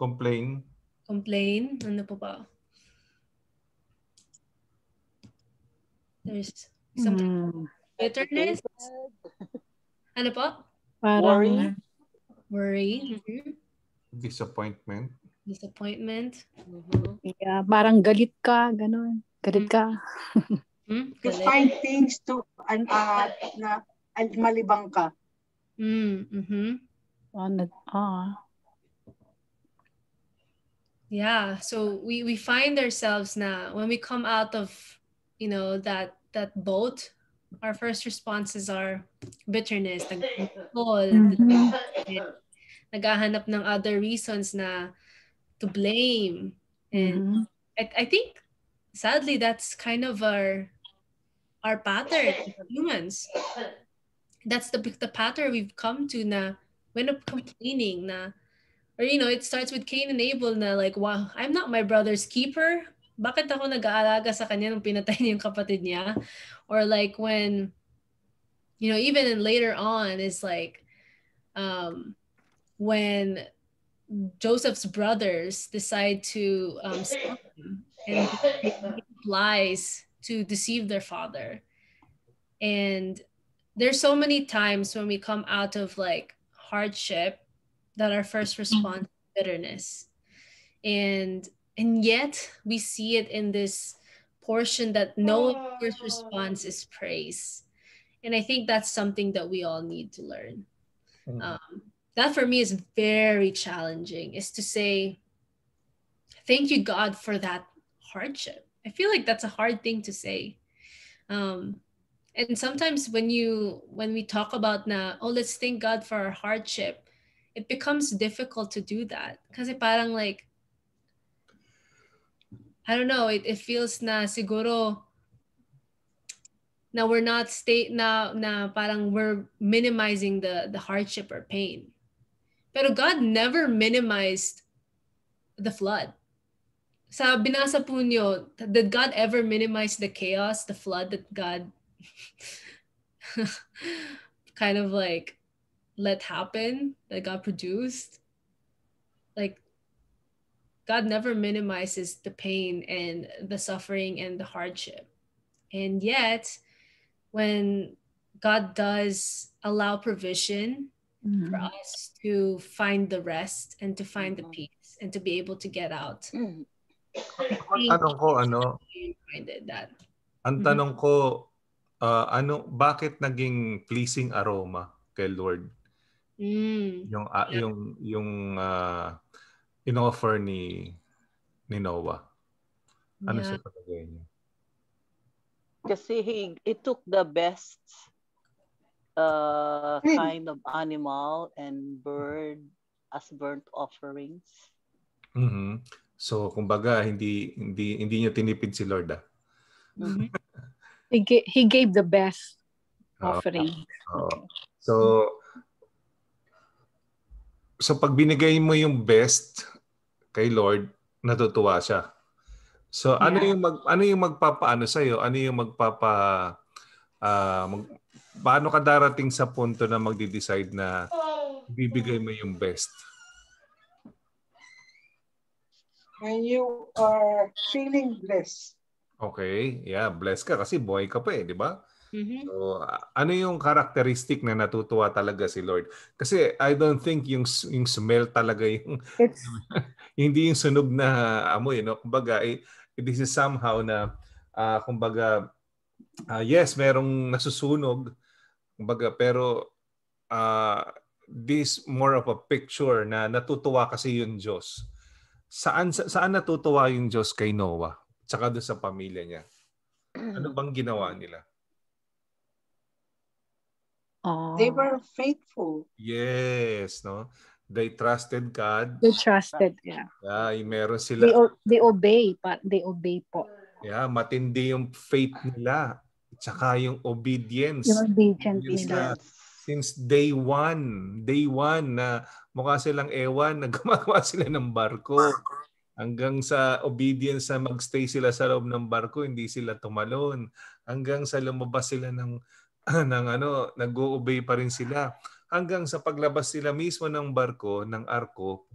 [SPEAKER 2] Complain.
[SPEAKER 5] Complain? Ano po ba? There's some
[SPEAKER 6] Hmm.
[SPEAKER 5] bitterness. Ano po?
[SPEAKER 6] Parang,
[SPEAKER 7] Worry.
[SPEAKER 5] Worry. Mhm.
[SPEAKER 2] Disappointment.
[SPEAKER 5] Disappointment.
[SPEAKER 7] Mhm.
[SPEAKER 6] yeah, parang galit ka, ganun. Galit ka.
[SPEAKER 5] Hmm? <laughs>
[SPEAKER 4] To find things to, an uh, na, an, malibang ka.
[SPEAKER 5] Mm, mhm.
[SPEAKER 6] Oh, nag- ah.
[SPEAKER 5] Yeah. So we we find ourselves now when we come out of you know that that both our first responses are bitterness, nagpupol,
[SPEAKER 6] Mhm.
[SPEAKER 5] naghahanap ng other reasons na to blame. And
[SPEAKER 6] Mhm.
[SPEAKER 5] I, I think sadly that's kind of our our pattern humans. That's the the pattern we've come to na when of complaining na or you know it starts with Cain and Abel na like wow I'm not my brother's keeper bakit ako nag-aalaga sa kanya nung pinatay niya yung kapatid niya? Or like when you know even in later on it's like um when Joseph's brothers decide to um sell him and lies to deceive their father. And there's so many times when we come out of like hardship that our first response is bitterness. And and yet we see it in this portion that no first response is praise. And i think that's something that we all need to learn. Um, that for me is very challenging is to say thank you god for that hardship. I feel like that's a hard thing to say. Um, and sometimes when you when we talk about na oh let's thank god for our hardship it becomes difficult to do that. Kasi parang like I don't know it, it feels na siguro na we're not state na na parang we're minimizing the the hardship or pain pero God never minimized the flood sa binasa po niyo, did God ever minimize the chaos, the flood that God <laughs> kind of like let happen, that God produced? Like, God never minimizes the pain and the suffering and the hardship. And yet, when God does allow provision for
[SPEAKER 6] Mhm.
[SPEAKER 5] us to find the rest and to find the
[SPEAKER 7] Mhm.
[SPEAKER 5] peace and to be able to get out,
[SPEAKER 7] Mhm.
[SPEAKER 2] Ang tanong ko, ano,
[SPEAKER 5] reminded that.
[SPEAKER 2] ang ko, ah, ano, bakit naging pleasing aroma kay Lord
[SPEAKER 5] Mm.
[SPEAKER 2] yung ah,
[SPEAKER 5] Yeah.
[SPEAKER 2] yung yung ah, inoffer ni ni Noah? Ano
[SPEAKER 5] Yeah.
[SPEAKER 2] sa palagay niyo?
[SPEAKER 7] Kasi he, he took the best uh,
[SPEAKER 4] Hmm.
[SPEAKER 7] kind of animal and bird as burnt offerings.
[SPEAKER 2] Mhm. So, kumbaga hindi hindi hindi niya tinipid si Lord ah.
[SPEAKER 5] Mhm. <laughs>
[SPEAKER 6] He, ga- he gave the best
[SPEAKER 2] Oo.
[SPEAKER 6] offering.
[SPEAKER 2] Oo. So So pag binigay mo yung best kay Lord, natutuwa siya. So ano
[SPEAKER 6] Yeah.
[SPEAKER 2] yung mag ano yung magpapaano sa iyo? Ano yung magpapa ah, mag, paano ka darating sa punto na magde-decide na bibigay mo yung best?
[SPEAKER 4] When you are feeling blessed.
[SPEAKER 2] Okay, yeah, blessed ka kasi buhay ka pa eh, di ba?
[SPEAKER 5] Mhm.
[SPEAKER 2] So, ano yung characteristic na natutuwa talaga si Lord? Kasi I don't think yung yung smell talaga yung <laughs> hindi yung sunog na amoy, no? Kumbaga, eh, this is somehow na ah, kumbaga ah, yes, merong nasusunog, kumbaga, pero ah, this more of a picture na natutuwa kasi yung Diyos. Saan sa- saan natutuwa yung Diyos kay Noah? Tsaka doon sa pamilya niya. Ano bang ginawa nila?
[SPEAKER 6] Oh,
[SPEAKER 4] They were faithful.
[SPEAKER 2] Yes, no? They trusted God.
[SPEAKER 6] they trusted. Yeah,
[SPEAKER 2] Yeah, yung meron
[SPEAKER 6] they
[SPEAKER 2] sila.
[SPEAKER 6] o- they obey, but they obey po.
[SPEAKER 2] Yeah, matindi yung faith nila. Tsaka yung obedience.
[SPEAKER 6] Yung obedient
[SPEAKER 2] Yes,
[SPEAKER 6] nila.
[SPEAKER 2] na since day one, day one na mukha silang ewan <laughs> na gumagawa sila ng barko. Hanggang sa obedience sa magstay sila sa loob ng barko, hindi sila tumalon. Hanggang sa lumabas sila ng, <clears throat> ng ano, nag-obey pa rin sila. Hanggang sa paglabas sila mismo ng barko, ng arko,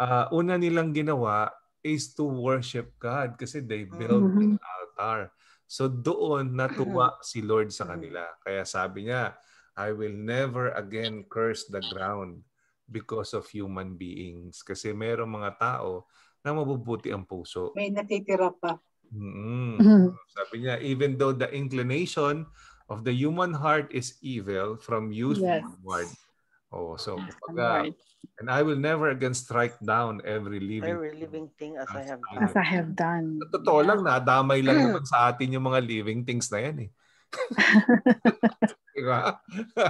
[SPEAKER 2] ah, una nilang ginawa is to worship God kasi they built an altar. So doon natuwa si Lord sa kanila. Kaya sabi niya, I will never again curse the ground because of human beings. Kasi merong mga tao na mabubuti ang puso.
[SPEAKER 4] May natitira pa.
[SPEAKER 2] Mm-mm.
[SPEAKER 6] Mhm.
[SPEAKER 2] Sabi niya, even though the inclination of the human heart is evil from youth
[SPEAKER 6] Yes.
[SPEAKER 2] onward. Oh, so
[SPEAKER 6] Yes,
[SPEAKER 2] kumbaga, and I will never again strike down every living
[SPEAKER 7] Every living thing as I have
[SPEAKER 6] As
[SPEAKER 7] done.
[SPEAKER 6] I have done.
[SPEAKER 2] Sa totoo lang, nadamay lang <clears throat> naman sa atin yung mga living things na yan eh. <laughs> diba?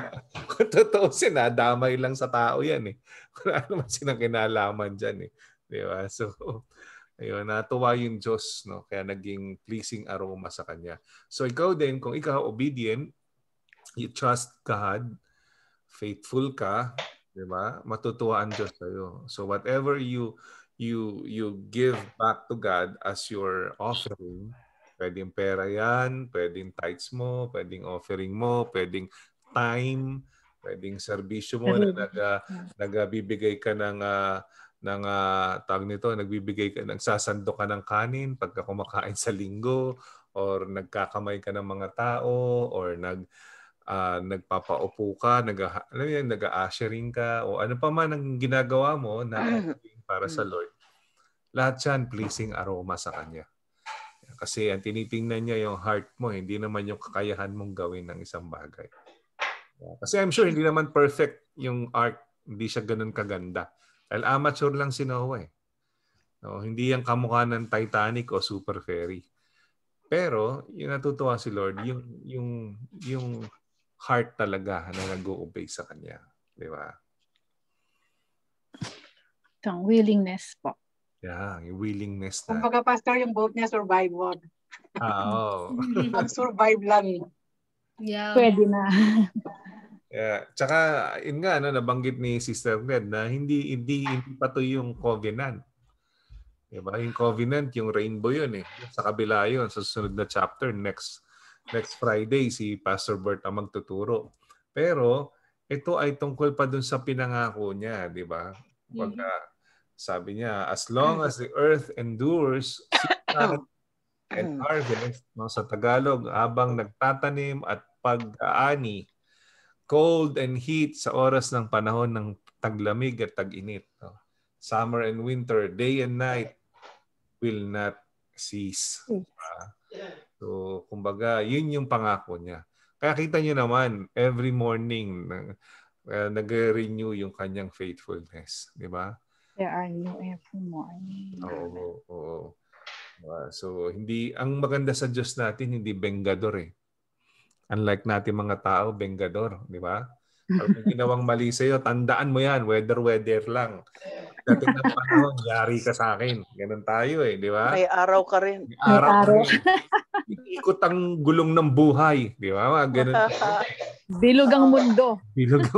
[SPEAKER 2] <laughs> Totoo siya, nadamay lang sa tao yan eh. <laughs> Wala naman silang kinalaman dyan eh. Diba? So, ayun, natuwa yung Diyos, no? Kaya naging pleasing aroma sa Kanya. So, ikaw din, kung ikaw obedient, you trust God, faithful ka, di ba? Matutuwa ang Diyos sa'yo. So, whatever you you you give back to God as your offering. Pwedeng pera yan, pwedeng tithes mo, pwedeng offering mo, pwedeng time, pwedeng serbisyo mo na nag, ah, nagbibigay ka ng ah, ng ah, tawag nito, nagbibigay ka, nagsasando ka ng kanin pagka kumakain sa linggo or nagkakamay ka ng mga tao or nag ah, nagpapaupo ka, nag alam mo nag-ushering ka o ano pa man ang ginagawa mo na <clears throat> para sa Lord. Lahat yan pleasing aroma sa Kanya. Kasi ang tinitingnan niya yung heart mo, hindi naman yung kakayahan mong gawin ng isang bagay. Kasi I'm sure hindi naman perfect yung art, hindi siya ganun kaganda. Dahil amateur lang si Noah eh. No, hindi yan kamukha ng Titanic o Super Ferry. Pero yung natutuwa si Lord, yung yung yung heart talaga na nag-obey sa kanya, di ba?
[SPEAKER 6] Itong willingness po.
[SPEAKER 2] Yeah, yung willingness na.
[SPEAKER 4] Kumbaga, Pastor, yung boat niya survival.
[SPEAKER 2] Ah, oo. <laughs>
[SPEAKER 4] Mag-survive lang.
[SPEAKER 5] Yeah.
[SPEAKER 6] Pwede na. <laughs>
[SPEAKER 2] Yeah. Tsaka, yun nga, ano, nabanggit ni Sister Ned na hindi, hindi, hindi pa to yung covenant. Diba? Yung covenant, yung rainbow yun eh. Sa kabila yun, sa susunod na chapter, next next Friday, si Pastor Bert ang magtuturo. Pero, ito ay tungkol pa dun sa pinangako niya, di ba? Pagka, sabi niya, as long as the earth endures, seed <coughs> and harvest, no, sa Tagalog, habang nagtatanim at pag-aani, cold and heat sa oras ng panahon ng taglamig at tag-init. No? Summer and winter, day and night will not cease. Diba? So, kumbaga, yun yung pangako niya. Kaya kita niyo naman, every morning, uh, nag-renew yung kanyang faithfulness. Di ba?
[SPEAKER 6] There are new every morning.
[SPEAKER 2] Oo, oo. Diba? So, hindi, ang maganda sa Diyos natin, hindi bengador eh. Unlike natin mga tao, bengador, di ba? <laughs> Pag may ginawang mali sa'yo, tandaan mo yan, weather-weather lang. Dating ng panahon, yari ka sa akin. Ganun tayo eh, di ba?
[SPEAKER 7] May araw ka rin.
[SPEAKER 2] May araw
[SPEAKER 6] araw.
[SPEAKER 2] ka rin. Ikot ang gulong ng buhay, di ba? Ganun. <laughs>
[SPEAKER 6] Bilog ang mundo.
[SPEAKER 2] Bilog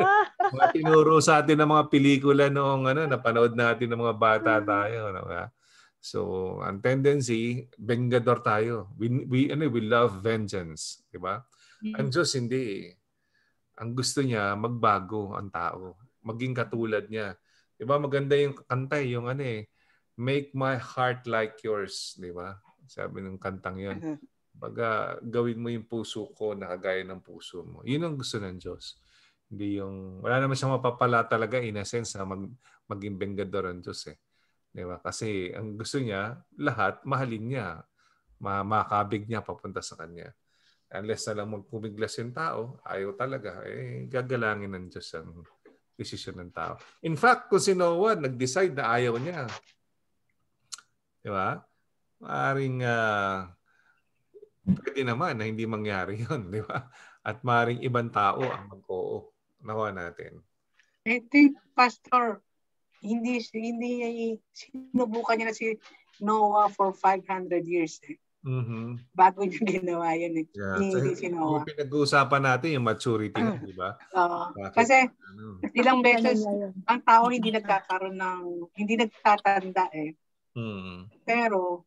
[SPEAKER 2] <laughs> mga tinuro sa atin ng mga pelikula noong ano, napanood natin ng mga bata tayo. Ano, ba? So, ang tendency, bengador tayo. We, we, ano, we love vengeance. Di ba? Ang Diyos hindi eh. Ang gusto niya, magbago ang tao. Maging katulad niya. Di ba maganda yung kanta eh, yung ano eh, Make my heart like yours, di ba? Sabi ng kantang yun.
[SPEAKER 7] Mhm.
[SPEAKER 2] Baga, gawin mo yung puso ko na kagaya ng puso mo. Yun ang gusto ng Diyos. Hindi yung, wala naman siyang mapapala talaga in a sense na mag, maging bengador ang Diyos eh. Di ba? Kasi ang gusto niya, lahat, mahalin niya. Ma makabig niya papunta sa kanya. Unless na lang magpumiglas yung tao, ayaw talaga, eh, gagalangin ng Diyos ang desisyon ng tao. In fact, kung si Noah nag-decide na ayaw niya, di ba? Maaring ah, pwede naman na hindi mangyari <laughs> yun, di ba? At maaring ibang tao ang mag-oo. Nakuha natin.
[SPEAKER 4] I think, Pastor, hindi hindi sinubukan niya na si Noah for 500 years eh.
[SPEAKER 2] Mhm.
[SPEAKER 4] Bago niya <laughs> ginawa yun eh.
[SPEAKER 2] Yeah.
[SPEAKER 4] Hindi si Noah.
[SPEAKER 2] Yung pinag-uusapan natin yung maturity, niya, di ba?
[SPEAKER 4] Oo.
[SPEAKER 2] Bakit?
[SPEAKER 4] kasi
[SPEAKER 2] Ano?
[SPEAKER 4] ilang beses
[SPEAKER 6] na
[SPEAKER 4] ang tao hindi nagkakaroon ng, hindi nagtatanda eh.
[SPEAKER 2] Hmm.
[SPEAKER 4] Pero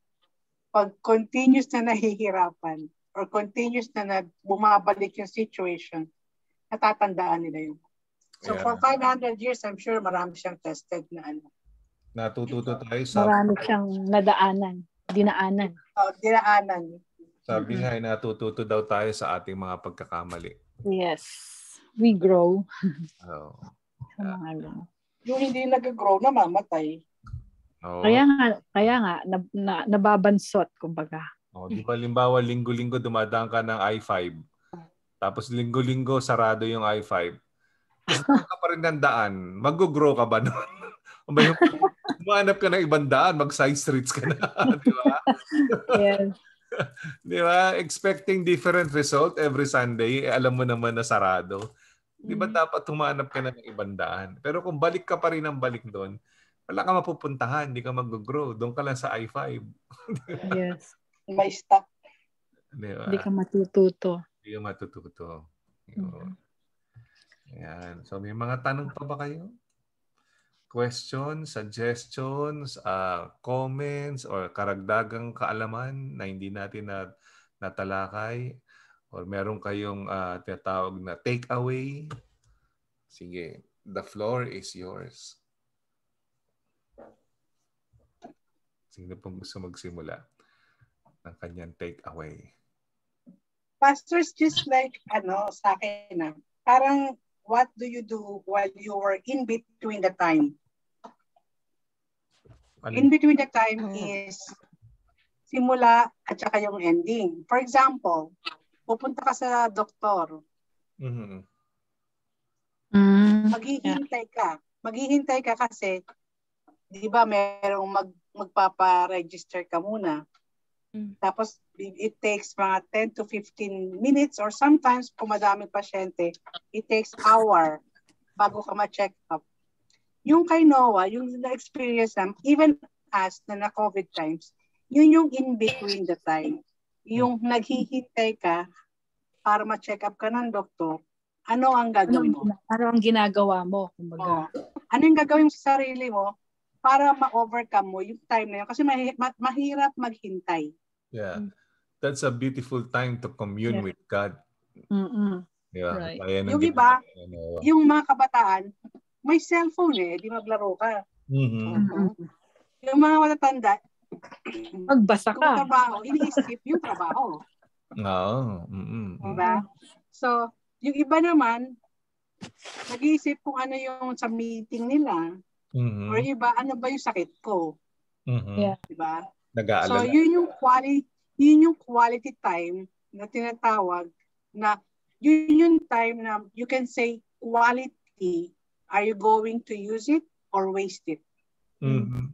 [SPEAKER 4] pag continuous na nahihirapan or continuous na, na bumabalik yung situation, natatandaan nila yun. So
[SPEAKER 2] Yeah.
[SPEAKER 4] for 500 years, I'm sure marami siyang tested na ano.
[SPEAKER 2] Natututo tayo sa
[SPEAKER 6] Marami siyang nadaanan, dinaanan.
[SPEAKER 4] Oh, dinaanan.
[SPEAKER 2] sabi nga ay natututo daw tayo sa ating mga pagkakamali.
[SPEAKER 6] Yes. We grow <laughs>
[SPEAKER 2] Oh.
[SPEAKER 6] mga ano.
[SPEAKER 4] Yung hindi nag-grow, namamatay.
[SPEAKER 2] Oh.
[SPEAKER 6] Kaya nga, kaya nga, na, na, nababansot, kumbaga.
[SPEAKER 2] Oh, di ba limbawa linggo-linggo dumadaan ka ng I-5. Tapos linggo-linggo sarado yung I-5. Saan ka pa rin ng daan? Mag-grow ka ba noon? Aba, <laughs> yung- Humanap ka ng ibang daan, mag-side streets ka na. <laughs> di ba?
[SPEAKER 6] Yes. <laughs>
[SPEAKER 2] Di ba? Expecting different result every Sunday, eh, alam mo naman na sarado. Di ba
[SPEAKER 6] Mm.
[SPEAKER 2] dapat humanap ka na ng ibang daan? Pero kung balik ka pa rin ng balik doon, wala ka mapupuntahan, hindi ka mag-grow. Doon ka lang sa I-5.
[SPEAKER 6] Yes.
[SPEAKER 4] May stock.
[SPEAKER 2] Di ba?
[SPEAKER 6] Hindi ka matututo.
[SPEAKER 2] Hindi ka matututo. Yun. Ayan. So may mga tanong pa ba kayo? Questions, suggestions, uh, comments, or karagdagang kaalaman na hindi natin na natalakay? Or meron kayong uh, tinatawag na takeaway? Sige, the floor is yours. Sino pong gusto magsimula ng kanyang takeaway?
[SPEAKER 4] Pastors, just like, ano, sa akin na, parang, what do you do while you were in between the time?
[SPEAKER 2] Ano?
[SPEAKER 4] In between the time
[SPEAKER 7] Mm.
[SPEAKER 4] is simula at saka yung ending. For example, pupunta ka sa doktor,
[SPEAKER 2] Mhm.
[SPEAKER 6] Mm.
[SPEAKER 4] maghihintay ka. Maghihintay ka kasi, di ba, merong mag, magpapa-register ka muna.
[SPEAKER 5] Mm.
[SPEAKER 4] Tapos, it takes mga 10 to 15 minutes or sometimes, kung madaming pasyente, it takes hour bago ka ma-check up. Yung kay Noah, yung na-experience na, even us na na-COVID times, yun yung in between the time. Yung naghihintay ka para ma-check up ka ng doktor, ano ang gagawin mo?
[SPEAKER 6] ano ang ginagawa mo, kumbaga?
[SPEAKER 4] Oo. Ano yung gagawin mo sa sarili mo para ma-overcome mo yung time na yun? Kasi mahi- ma- mahirap maghintay.
[SPEAKER 2] Yeah. That's a beautiful time to commune
[SPEAKER 6] Yeah.
[SPEAKER 2] with God.
[SPEAKER 6] Mm-mm.
[SPEAKER 2] Di ba?
[SPEAKER 5] Right.
[SPEAKER 4] Yung iba,
[SPEAKER 2] Noah.
[SPEAKER 4] Yung mga kabataan, may cellphone eh, di maglaro ka.
[SPEAKER 2] Mhm.
[SPEAKER 6] Mm-mm.
[SPEAKER 4] Yung mga matatanda, <clears throat>
[SPEAKER 6] Magbasa ka.
[SPEAKER 4] trabaho, iniisip yung trabaho.
[SPEAKER 2] Oo. Mhm.
[SPEAKER 4] Di ba? So, yung iba naman, nag-iisip kung ano yung sa meeting nila.
[SPEAKER 2] Mhm.
[SPEAKER 4] Or yung iba, ano ba yung sakit ko?
[SPEAKER 2] Mhm.
[SPEAKER 6] Yeah.
[SPEAKER 4] Di ba? So,
[SPEAKER 2] Nag-aalala.
[SPEAKER 4] yun yung quality, yun yung quality time na tinatawag na yun yung time na you can say quality, are you going to use it or waste it?
[SPEAKER 2] Mhm.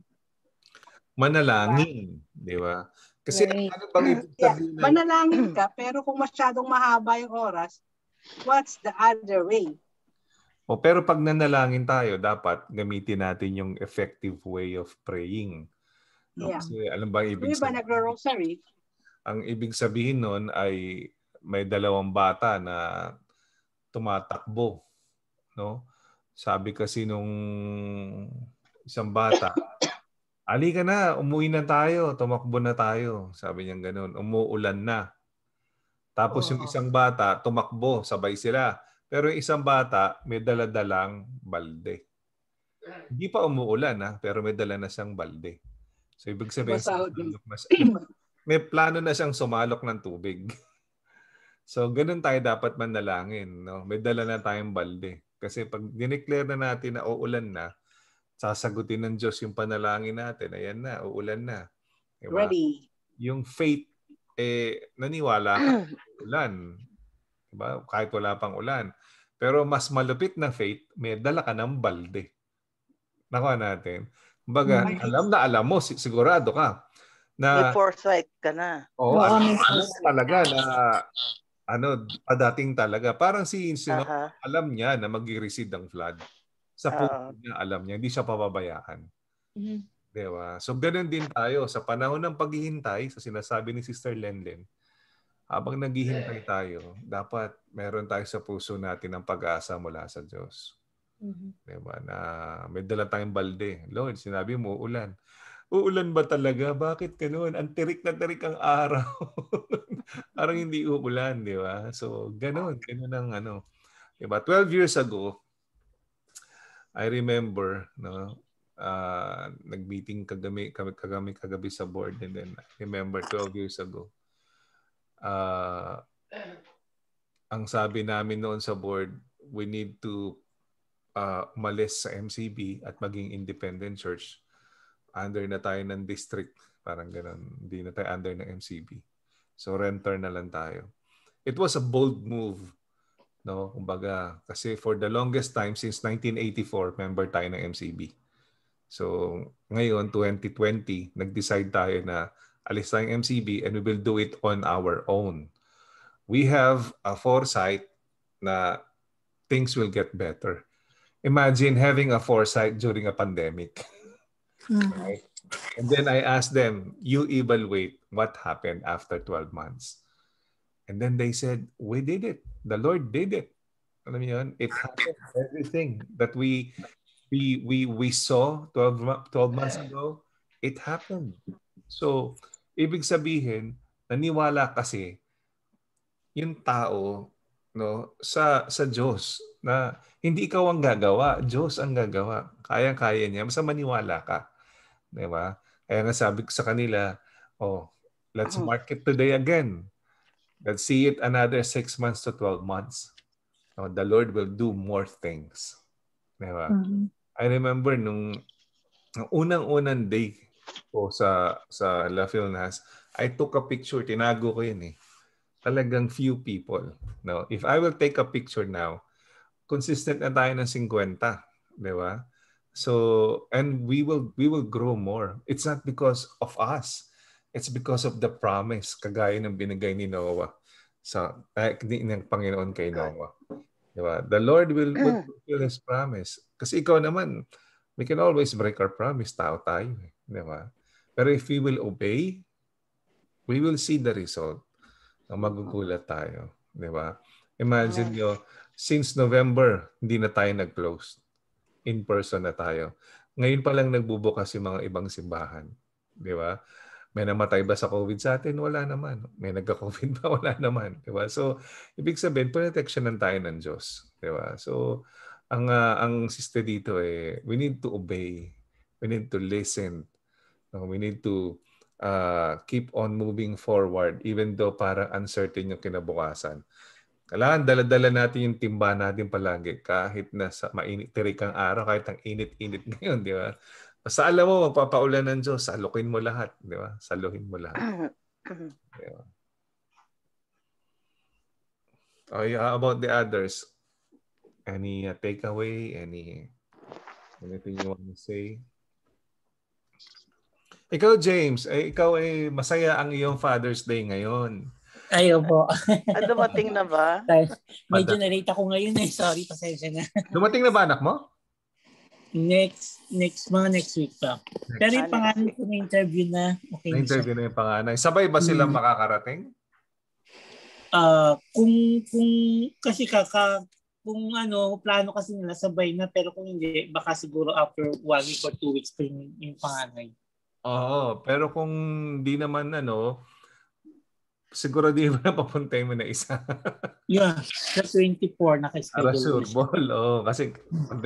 [SPEAKER 2] Manalangin, di ba? Kasi
[SPEAKER 6] Right.
[SPEAKER 2] ano bang ibig
[SPEAKER 4] Yeah,
[SPEAKER 2] sabihin ng
[SPEAKER 4] manalangin ka, pero kung masyadong mahaba yung oras, what's the other way?
[SPEAKER 2] O pero pag nanalangin tayo, dapat gamitin natin yung effective way of praying. No?
[SPEAKER 4] Yeah.
[SPEAKER 2] Kasi alam ba ibig
[SPEAKER 4] Yung iba
[SPEAKER 2] sabihin?
[SPEAKER 4] nagro-rosary,
[SPEAKER 2] Ang ibig sabihin nun ay may dalawang bata na tumatakbo, no? Sabi kasi nung isang bata, Ali ka na, umuwi na tayo, tumakbo na tayo. Sabi niya ganun, umuulan na. Tapos yung
[SPEAKER 7] Oo.
[SPEAKER 2] isang bata, tumakbo, sabay sila. Pero yung isang bata, may daladalang balde. Hindi pa umuulan ha, pero may dala na siyang balde. So ibig sabihin,
[SPEAKER 4] Basaho din. <clears throat>
[SPEAKER 2] may plano na siyang sumalok ng tubig. <laughs> So ganun tayo dapat manalangin. No? May dala na tayong balde. Kasi pag dineclare na natin na uulan na, sasagutin ng Diyos yung panalangin natin. Ayan na, uulan na. Diba?
[SPEAKER 4] Ready.
[SPEAKER 2] Yung faith, eh, naniwala ka <clears throat> ulan. Diba? Kahit wala pang ulan. Pero mas malupit na faith, may dala ka ng balde. Nakuha natin.
[SPEAKER 4] Mhm.
[SPEAKER 2] alam na alam mo, si- sigurado ka.
[SPEAKER 7] May
[SPEAKER 2] Na,
[SPEAKER 7] foresight ka na.
[SPEAKER 2] oo, alam,
[SPEAKER 6] may
[SPEAKER 2] alam talaga na, ano, padating talaga. Parang si Sino,
[SPEAKER 7] Aha.
[SPEAKER 2] alam niya na mag-recede ang flood. Sa puso
[SPEAKER 7] Oo.
[SPEAKER 2] niya, alam niya, hindi siya pababayaan.
[SPEAKER 5] Mhm.
[SPEAKER 2] Diba? So, ganun din tayo. Sa panahon ng paghihintay, sa sinasabi ni Sister Lenlen, habang naghihintay tayo, dapat meron tayo sa puso natin ang pag-asa mula sa Diyos.
[SPEAKER 5] Mhm.
[SPEAKER 2] Diba? Na may dala tayong balde. Lord, sinabi mo, ulan. Uulan ba talaga? Bakit ganun? Ang tirik na tirik ang araw. <laughs> Parang hindi uulan, di ba? So, ganun. Ganun ang ano. Diba? 12 years ago, I remember, no, uh, nag-meeting kagami, kami, kagami, kagabi sa board and then I remember 12 years ago, uh, ang sabi namin noon sa board, we need to uh, umalis sa MCB at maging independent church. Under na tayo ng district. Parang ganun. Hindi na tayo under ng MCB. So renter na lang tayo. It was a bold move. No, kumbaga, kasi for the longest time since 1984, member tayo ng MCB. So, ngayon 2020, nag-decide tayo na alis tayong MCB and we will do it on our own. We have a foresight na things will get better. Imagine having a foresight during a pandemic. <laughs> Right? And then I asked them, you evaluate what happened after 12 months. And then they said, we did it. The Lord did it. Alam yun? It happened. Everything that we we we we saw 12, mo- 12 months ago, it happened. So, ibig sabihin, naniwala kasi yung tao no sa sa Diyos na hindi ikaw ang gagawa, Diyos ang gagawa. Kaya-kaya niya, basta maniwala ka. 'Di ba? Kaya nga sabi ko sa kanila, oh, let's
[SPEAKER 7] Mhm.
[SPEAKER 2] mark it today again. Let's see it another six months to 12 months. Oh, the Lord will do more things. 'Di ba?
[SPEAKER 6] Mhm.
[SPEAKER 2] I remember nung nung unang-unang day ko sa sa La Filnas, I took a picture, tinago ko yun eh. Talagang few people. No? If I will take a picture now, consistent na tayo ng 50, di ba? So, and we will we will grow more. It's not because of us. It's because of the promise kagaya ng binigay ni Noah sa eh, ng Panginoon kay Noah. Di ba? The Lord will, will fulfill His promise. Kasi ikaw naman, we can always break our promise. Tao tayo. eh. Di ba? Pero if we will obey, we will see the result. Ang magugulat tayo. Di ba? Imagine nyo, since November, hindi na tayo nag-close. In person na tayo. Ngayon pa lang nagbubukas yung mga ibang simbahan. Di ba? May namatay ba sa COVID sa atin? Wala naman. May nagka-COVID <laughs> ba? Wala naman. Di ba? So, ibig sabihin, protection tayo ng Diyos. Di ba? So, ang ah, ang siste dito eh, we need to obey. We need to listen. No, we need to uh, keep on moving forward even though parang uncertain yung kinabukasan. Kailangan dala-dala natin yung timba natin palagi kahit na sa mainit tirik ang araw, kahit ang init-init <laughs> ngayon, di ba? Basta alam mo, magpapaulan ng Diyos, salukin mo lahat, di ba? Saluhin mo lahat. <coughs> Di ba? Oh, yeah, how about the others? Any uh, takeaway? Any anything you want to say? Ikaw, James, eh, ikaw ay masaya ang iyong Father's Day ngayon.
[SPEAKER 8] Ayaw po. <laughs>
[SPEAKER 7] Ah, dumating na ba? <laughs>
[SPEAKER 8] Medyo na-late ako ngayon eh. Sorry, pasensya na. <laughs>
[SPEAKER 2] Dumating na ba anak mo?
[SPEAKER 8] Next, next mga next week pa. Pero yung pangalan
[SPEAKER 7] next
[SPEAKER 8] ko na interview na, okay.
[SPEAKER 2] Na-interview na yung panganay. Sabay ba silang
[SPEAKER 8] Hmm.
[SPEAKER 2] makakarating?
[SPEAKER 8] Ah, kung, kung, kasi kaka, kung ano, plano kasi nila sabay na, pero kung hindi, baka siguro after one week or two weeks pa yung, yung panganay.
[SPEAKER 2] Oo, pero kung di naman ano, siguro di mo na papuntay mo na isa. <laughs>
[SPEAKER 8] Yeah, sa 24
[SPEAKER 2] Para
[SPEAKER 8] naka-schedule.
[SPEAKER 2] sure ball. Oo, kasi pag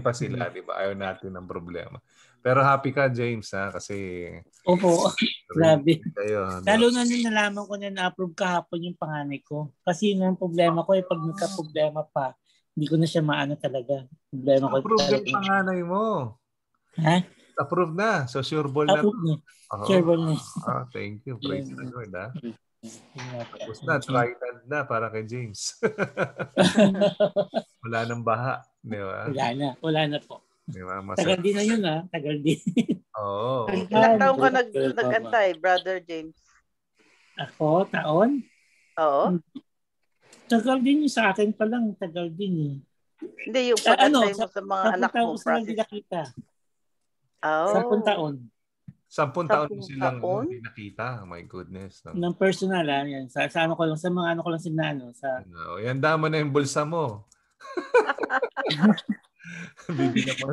[SPEAKER 2] pa sila, di ba? Ayaw natin ng problema. Pero happy ka, James, ha? Kasi
[SPEAKER 8] Opo, <laughs> grabe.
[SPEAKER 2] kayo.
[SPEAKER 8] Lalo na nung nalaman ko na na-approve kahapon yung panganay ko. Kasi yun ang problema ko eh, pag nagka-problema pa, hindi ko na siya maano talaga. Problema ko
[SPEAKER 2] Approve
[SPEAKER 8] talaga.
[SPEAKER 2] yung panganay mo.
[SPEAKER 8] Ha?
[SPEAKER 2] Approve na. So sure ball na.
[SPEAKER 8] Approve na.
[SPEAKER 2] Oo.
[SPEAKER 8] Sure ba na?
[SPEAKER 2] Ah, thank you. Praise
[SPEAKER 8] Yeah.
[SPEAKER 2] the Lord, ha? Tapos na, tried na para kay James. <laughs> Wala nang baha. Di ba?
[SPEAKER 8] Wala na. Wala na po.
[SPEAKER 2] Di ba?
[SPEAKER 8] Tagal
[SPEAKER 2] Masaya.
[SPEAKER 8] din na yun ha. Tagal din.
[SPEAKER 2] Oo.
[SPEAKER 7] Ilang taon ka nag,
[SPEAKER 8] Tagal
[SPEAKER 7] nag-antay, Brother James?
[SPEAKER 8] Ako, taon?
[SPEAKER 7] Oo.
[SPEAKER 8] Tagal din yung sa akin pa lang. Tagal din eh.
[SPEAKER 7] Hindi, yung
[SPEAKER 8] Ah, ano,
[SPEAKER 7] pag-antay mo sa mga anak mo,
[SPEAKER 8] ko silang hindi
[SPEAKER 7] Francis.
[SPEAKER 8] nakita.
[SPEAKER 7] Oh.
[SPEAKER 8] Sampung taon.
[SPEAKER 2] Sampun taon mo
[SPEAKER 7] Sampung
[SPEAKER 2] silang
[SPEAKER 7] taon?
[SPEAKER 2] hindi nakita. Oh my goodness. No?
[SPEAKER 8] Ng personal ha. Yan. Sa, sa ano ko lang, sa mga ano ko lang sila ano. Sa,
[SPEAKER 2] No, yan damo na yung bulsa mo. Bibili mo.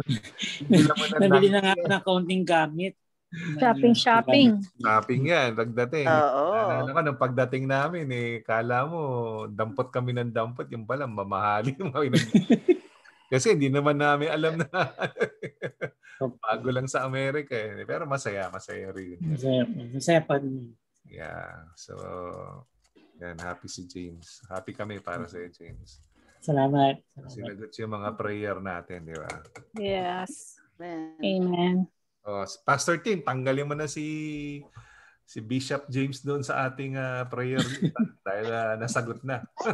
[SPEAKER 2] Bibili mo na <laughs>
[SPEAKER 8] nabili na
[SPEAKER 2] ng-
[SPEAKER 8] nga ako ng kaunting gamit.
[SPEAKER 6] Shopping, shopping.
[SPEAKER 2] Shopping yan, pagdating.
[SPEAKER 7] Oo.
[SPEAKER 2] Ano ka, nung pagdating namin, eh, kala mo, dampot kami ng dampot, yung pala, mamahali. <laughs> <laughs> Kasi hindi naman namin alam na bago lang sa Amerika. Eh. Pero masaya, masaya rin.
[SPEAKER 8] Masaya, masaya pa rin.
[SPEAKER 2] Yeah. So, yan, happy si James. Happy kami para sa James.
[SPEAKER 8] Salamat. Salamat.
[SPEAKER 2] Sinagot yung mga prayer natin, di ba?
[SPEAKER 6] Yes.
[SPEAKER 7] Man.
[SPEAKER 6] Amen.
[SPEAKER 2] Oh, Pastor Tim, tanggalin mo na si si Bishop James doon sa ating ah, prayer ah, <laughs> dahil ah, nasagot na. <laughs>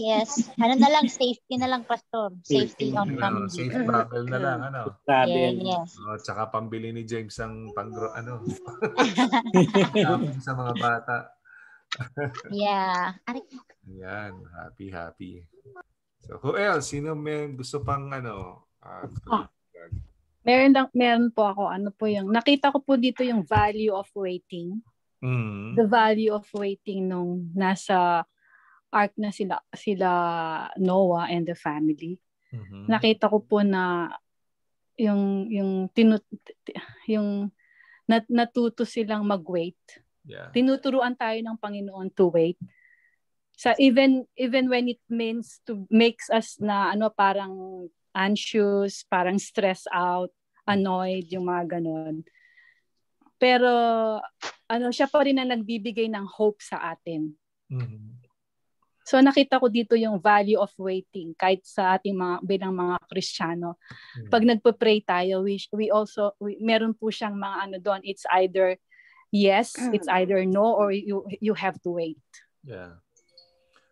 [SPEAKER 1] Yes. Ano na lang, safety na lang, Pastor. Safety on
[SPEAKER 2] Ano,
[SPEAKER 1] family.
[SPEAKER 2] safe travel na lang ano.
[SPEAKER 8] Grabe.
[SPEAKER 1] Yes.
[SPEAKER 2] Oh, tsaka pambili ni James ang pangro ano. <laughs> Sa mga bata.
[SPEAKER 1] Yeah.
[SPEAKER 2] Yan, happy happy. So who else? Sino may gusto pang ano? Ah.
[SPEAKER 6] Meron, lang, meron po ako, ano po yung, nakita ko po dito yung value of waiting.
[SPEAKER 2] mm,
[SPEAKER 6] The value of waiting nung nasa ark na sila, sila Noah and the family.
[SPEAKER 2] mhm.
[SPEAKER 6] Nakita ko po na yung, yung, tinut, yung nat, natuto silang mag-wait.
[SPEAKER 2] Yeah.
[SPEAKER 6] tinuturuan tayo ng Panginoon to wait. So even even when it means to makes us na ano parang anxious, parang stress out, annoyed, yung mga ganon. Pero ano siya pa rin ang nagbibigay ng hope sa atin.
[SPEAKER 2] Mhm.
[SPEAKER 6] So nakita ko dito yung value of waiting kahit sa ating mga bilang mga Kristiyano. Pag nagpe-pray tayo, we, we also we, meron po siyang mga ano doon, it's either yes, it's either no or you you have to wait.
[SPEAKER 2] Yeah.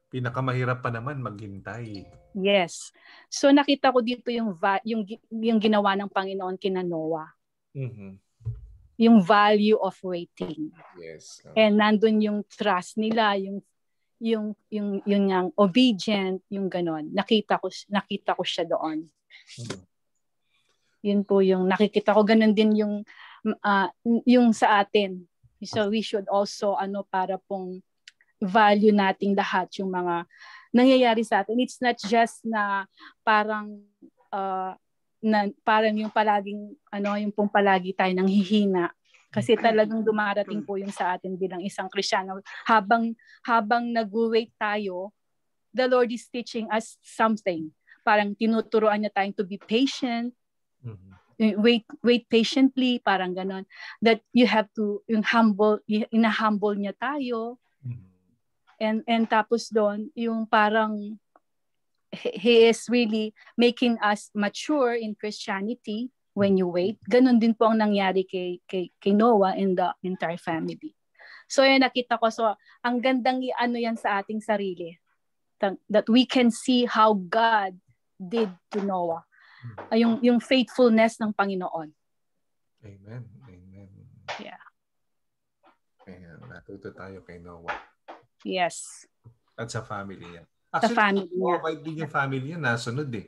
[SPEAKER 2] Pinakamahirap pa naman maghintay.
[SPEAKER 6] Yes. So nakita ko dito yung va- yung yung ginawa ng Panginoon kina Noah,
[SPEAKER 2] Mhm.
[SPEAKER 6] yung value of waiting.
[SPEAKER 2] Yes.
[SPEAKER 6] And nandun yung trust nila, yung yung yung yung, yung obedient, yung ganon. Nakita ko nakita ko siya doon.
[SPEAKER 2] Mhm.
[SPEAKER 6] Yun po yung nakikita ko ganun din yung ah, yung sa atin. So we should also ano para pong value nating lahat yung mga nangyayari sa atin. It's not just na parang uh, na parang yung palaging ano yung pong palagi tayo nang hihina. Kasi talagang dumarating po yung sa atin bilang isang Kristiyano. Habang habang nag-wait tayo the Lord is teaching us something. Parang tinuturuan niya tayong to be patient.
[SPEAKER 2] Mhm.
[SPEAKER 6] wait wait patiently parang ganon. That you have to yung humble ina-humble niya tayo. And and tapos doon yung parang he is really making us mature in Christianity when you wait ganun din po ang nangyari kay kay, kay Noah and the entire family so yan nakita ko so ang gandang ano yan sa ating sarili that- we can see how God did to Noah Ay, yung yung faithfulness ng Panginoon
[SPEAKER 2] Amen. Amen.
[SPEAKER 6] Yeah.
[SPEAKER 2] Ayan, natuto tayo kay Noah.
[SPEAKER 6] Yes
[SPEAKER 2] At sa family niya.
[SPEAKER 6] sa family niya
[SPEAKER 2] Mobile din yung family niya, nasunod eh.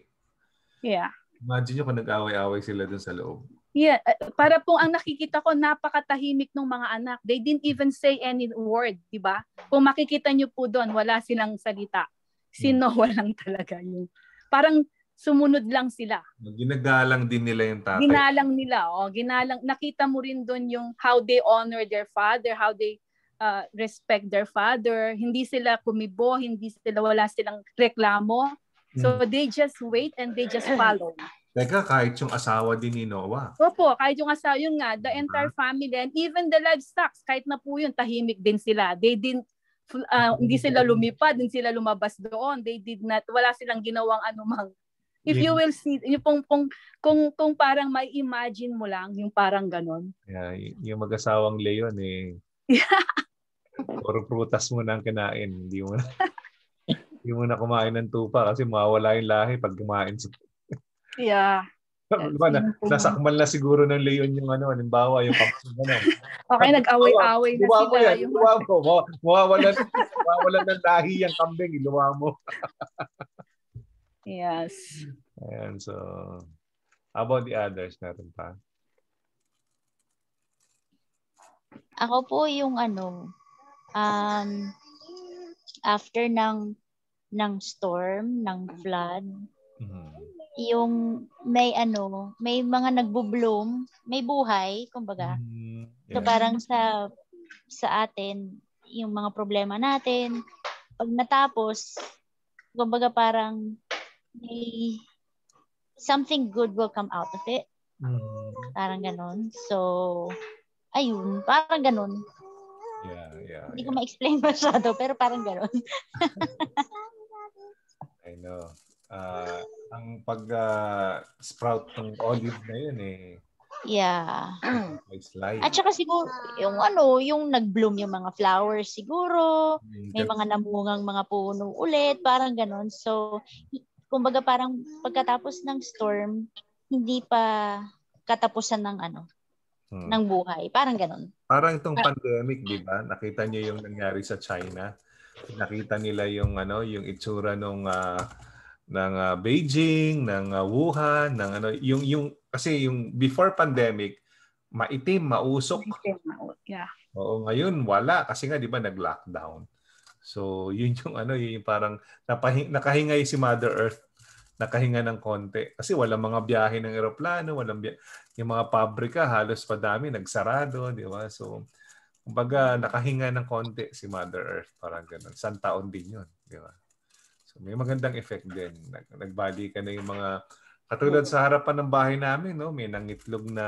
[SPEAKER 6] yeah
[SPEAKER 2] Imagine nyo kung nag-away-away sila dun sa loob.
[SPEAKER 6] Yeah, uh, para po ang nakikita ko napakatahimik ng mga anak. They didn't even say any word, 'di ba? Kung makikita niyo po doon, wala silang salita. Si
[SPEAKER 2] Hmm.
[SPEAKER 6] Noah lang talaga yung parang sumunod lang sila.
[SPEAKER 2] Ginagalang din nila yung tatay.
[SPEAKER 6] Ginalang nila, oh, ginalang nakita mo rin doon yung how they honor their father, how they uh, respect their father. Hindi sila kumibo, hindi sila wala silang reklamo. So they just wait and they just follow. <clears throat>
[SPEAKER 2] Teka, kahit yung asawa din ni Noah.
[SPEAKER 6] Opo, kahit yung asawa, yun nga, the entire family and even the livestock, kahit na po yun, tahimik din sila. They didn't, uh, hindi sila lumipad, hindi sila lumabas doon. They did not, wala silang ginawang anumang. If you will see, yung pong, kung, kung, kung parang may imagine mo lang, yung parang ganon.
[SPEAKER 2] Yeah, y- yung mag-asawang Leon eh. <laughs> Puro prutas mo nang kinain. Hindi mo na, <laughs> hindi mo na kumain ng tupa kasi mawawala yung lahi pag kumain. sa-
[SPEAKER 6] Yeah. <laughs>
[SPEAKER 2] Diba, na, nasakmal na siguro ng Leon yung ano, halimbawa yung ano.
[SPEAKER 6] Okay, nag-away-away na
[SPEAKER 2] Luwa mo
[SPEAKER 6] sila.
[SPEAKER 2] yan,
[SPEAKER 6] Yung,
[SPEAKER 2] luwa mo. Maw- Mawawalan, mawawalan ng lahi yung kambing, iluwa mo. <laughs>
[SPEAKER 6] yes.
[SPEAKER 2] Ayan, so, how about the others natin pa?
[SPEAKER 1] Ako po yung ano, um, after ng ng storm, ng flood,
[SPEAKER 2] Mhm.
[SPEAKER 1] yung may ano, may mga nagbo-bloom, may buhay, kumbaga.
[SPEAKER 2] Mm,
[SPEAKER 1] So
[SPEAKER 2] yeah.
[SPEAKER 1] parang sa sa atin, yung mga problema natin, pag natapos, kumbaga parang may something good will come out of it.
[SPEAKER 2] Mm,
[SPEAKER 1] Parang ganun. So, ayun, parang ganun.
[SPEAKER 2] Yeah, yeah,
[SPEAKER 1] Hindi
[SPEAKER 2] yeah.
[SPEAKER 1] ko ma-explain <laughs> masyado, pero parang ganun. <laughs>
[SPEAKER 2] I know. Ah, ang pag ah, sprout ng olive na yun eh.
[SPEAKER 1] Yeah.
[SPEAKER 2] It's life.
[SPEAKER 1] At saka siguro, yung ano, yung nag-bloom yung mga flowers siguro, may mga namungang mga puno ulit, parang ganun. So, kumbaga parang pagkatapos ng storm, hindi pa katapusan ng ano,
[SPEAKER 2] Hmm.
[SPEAKER 1] ng buhay. Parang ganun.
[SPEAKER 2] Parang itong pandemic, di ba? Nakita niyo yung nangyari sa China. Nakita nila yung ano, yung itsura nung ah, ng ah, Beijing, ng ah, Wuhan, ng ano, yung yung kasi yung before pandemic, maitim, mausok.
[SPEAKER 6] Yeah.
[SPEAKER 2] Oo, ngayon wala kasi nga 'di ba nag-lockdown. So, yun yung ano, yun yung parang napahi- nakahingay si Mother Earth. Nakahinga ng konti. Kasi walang mga biyahe ng eroplano, walang biya- yung mga pabrika halos padami nagsarado, di ba? So, kumbaga nakahinga ng konti si Mother Earth, parang ganun. San taon din yun, di ba? So, may magandang effect din. Nag, nagbali ka na yung mga katulad sa harapan ng bahay namin, no, may nangitlog na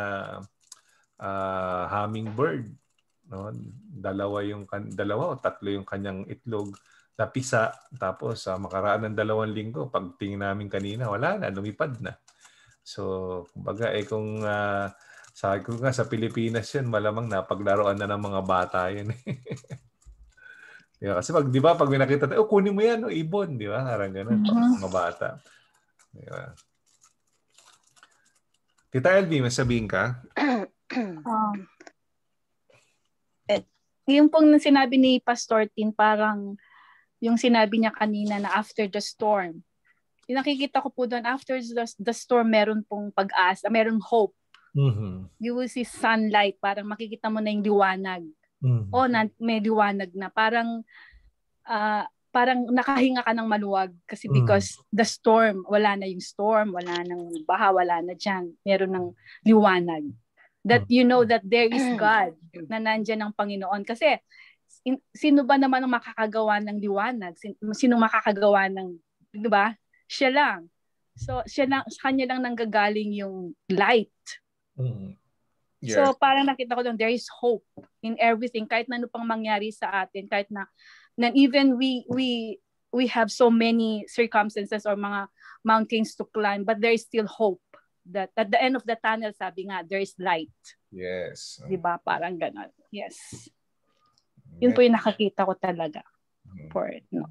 [SPEAKER 2] ah, hummingbird no dalawa yung dalawa o tatlo yung kanyang itlog na pisa tapos sa makaraan ng dalawang linggo pagtingin namin kanina wala na lumipad na so kumbaga eh kung ah, sabi ko nga sa Pilipinas yun malamang napaglaruan na ng mga bata yun <laughs> ba? Kasi pag, di ba, pag may nakita tayo, oh, kunin mo yan, oh, ibon, di ba? Parang ganun,
[SPEAKER 6] Mhm.
[SPEAKER 2] mga bata. Di ba? Tita LB, may sabihin ka?
[SPEAKER 6] Um, <clears throat> eh, yung pong sinabi ni Pastor Tin, parang yung sinabi niya kanina na after the storm. Yung nakikita ko po doon, after the, the storm, meron pong pag-asa, meron hope.
[SPEAKER 2] Mhm.
[SPEAKER 6] You will see sunlight, parang makikita mo na yung liwanag.
[SPEAKER 2] Mhm.
[SPEAKER 6] O, na, may liwanag na. Parang, ah, parang nakahinga ka ng maluwag kasi
[SPEAKER 2] Mm.
[SPEAKER 6] because the storm, wala na yung storm, wala nang baha, wala na dyan. Meron ng liwanag. That you know that there is <clears throat> God na nandyan ang Panginoon. Kasi in- sino ba naman ang makakagawa ng liwanag? Sin- Sino makakagawa ng, di ba? Siya lang. So, siya lang, sa kanya lang nanggagaling yung light.
[SPEAKER 2] Mhm.
[SPEAKER 6] So parang nakita ko doon, there is hope in everything. Kahit na ano pang mangyari sa atin, kahit na, na even we, we, we have so many circumstances or mga mountains to climb, but there is still hope. That at the end of the tunnel, sabi nga, there is light.
[SPEAKER 2] Yes.
[SPEAKER 6] Di ba? Parang ganon. Yes. Yun po yung nakakita ko talaga
[SPEAKER 2] Mhm.
[SPEAKER 6] for it. No?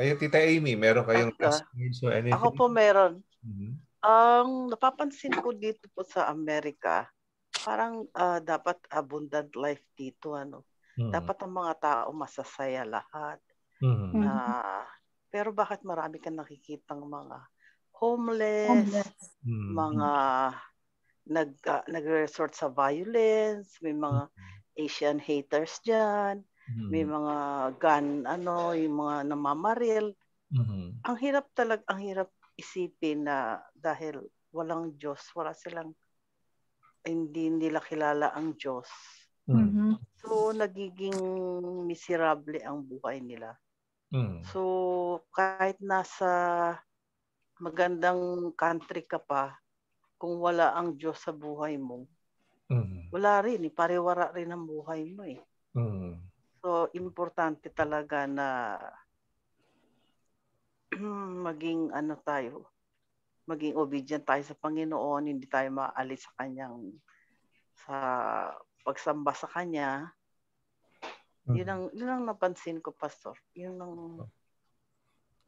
[SPEAKER 2] Kayo, Tita Amy, meron kayong
[SPEAKER 7] Ako,
[SPEAKER 2] last words or anything?
[SPEAKER 7] Ako po meron.
[SPEAKER 2] Mhm.
[SPEAKER 7] Ang napapansin ko dito po sa Amerika, parang ah, dapat abundant life dito ano.
[SPEAKER 2] Mhm.
[SPEAKER 7] Dapat ang mga tao masasaya lahat.
[SPEAKER 2] Mhm.
[SPEAKER 6] Mhm.
[SPEAKER 7] Ah, pero bakit marami kang nakikitang mga homeless,
[SPEAKER 6] Homeless.
[SPEAKER 2] Mhm.
[SPEAKER 7] mga nag ah, nagre-resort sa violence, may mga Asian haters diyan,
[SPEAKER 2] Mhm.
[SPEAKER 7] may mga gun ano, yung mga namamaril.
[SPEAKER 2] Mhm.
[SPEAKER 7] Ang hirap talag ang hirap isipin na dahil walang Diyos, wala silang hindi nila kilala ang Diyos.
[SPEAKER 2] Mm.
[SPEAKER 6] Mhm.
[SPEAKER 7] So, nagiging miserable ang buhay nila.
[SPEAKER 2] Mm.
[SPEAKER 7] So, kahit nasa magandang country ka pa, kung wala ang Diyos sa buhay mo,
[SPEAKER 2] Mm.
[SPEAKER 7] wala rin, eh, pariwara rin ang buhay mo eh.
[SPEAKER 2] Mm.
[SPEAKER 7] So, importante talaga na <clears throat> maging ano tayo, maging obedient tayo sa Panginoon, hindi tayo maalis sa kanyang sa pagsamba sa kanya. Yun
[SPEAKER 2] Mm.
[SPEAKER 7] ang yun ang napansin ko, pastor. Yun ang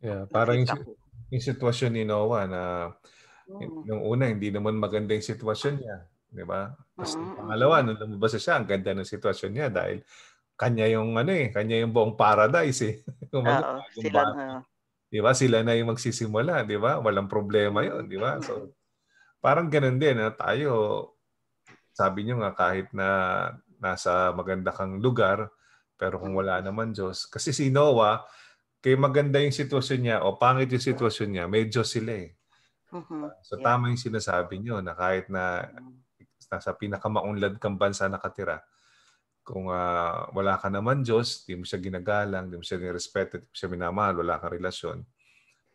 [SPEAKER 2] Yeah, parang yung, yung sitwasyon ni Noah na
[SPEAKER 7] Mm.
[SPEAKER 2] nung una hindi naman maganda yung sitwasyon niya, di ba? Tapos
[SPEAKER 7] mm,
[SPEAKER 2] pangalawa, nung lumabas na siya, ang ganda ng sitwasyon niya dahil kanya yung ano eh, kanya yung buong paradise eh. <laughs> Kumbaga,
[SPEAKER 7] Oo, sila na.
[SPEAKER 2] Di ba? Sila na yung magsisimula, di ba? Walang problema yun, di ba? So, parang ganun din, ha? tayo, sabi nyo nga kahit na nasa maganda kang lugar, pero kung wala naman Diyos, kasi si Noah, kay maganda yung sitwasyon niya o pangit yung sitwasyon niya, may Diyos sila eh.
[SPEAKER 7] Mhm.
[SPEAKER 2] So tama yung sinasabi nyo na kahit na
[SPEAKER 7] Mm.
[SPEAKER 2] Nasa pinakamaunlad kang bansa nakatira, kung ah, wala ka naman Diyos, di mo siya ginagalang, di mo siya nirespeto, di mo siya minamahal, wala kang relasyon.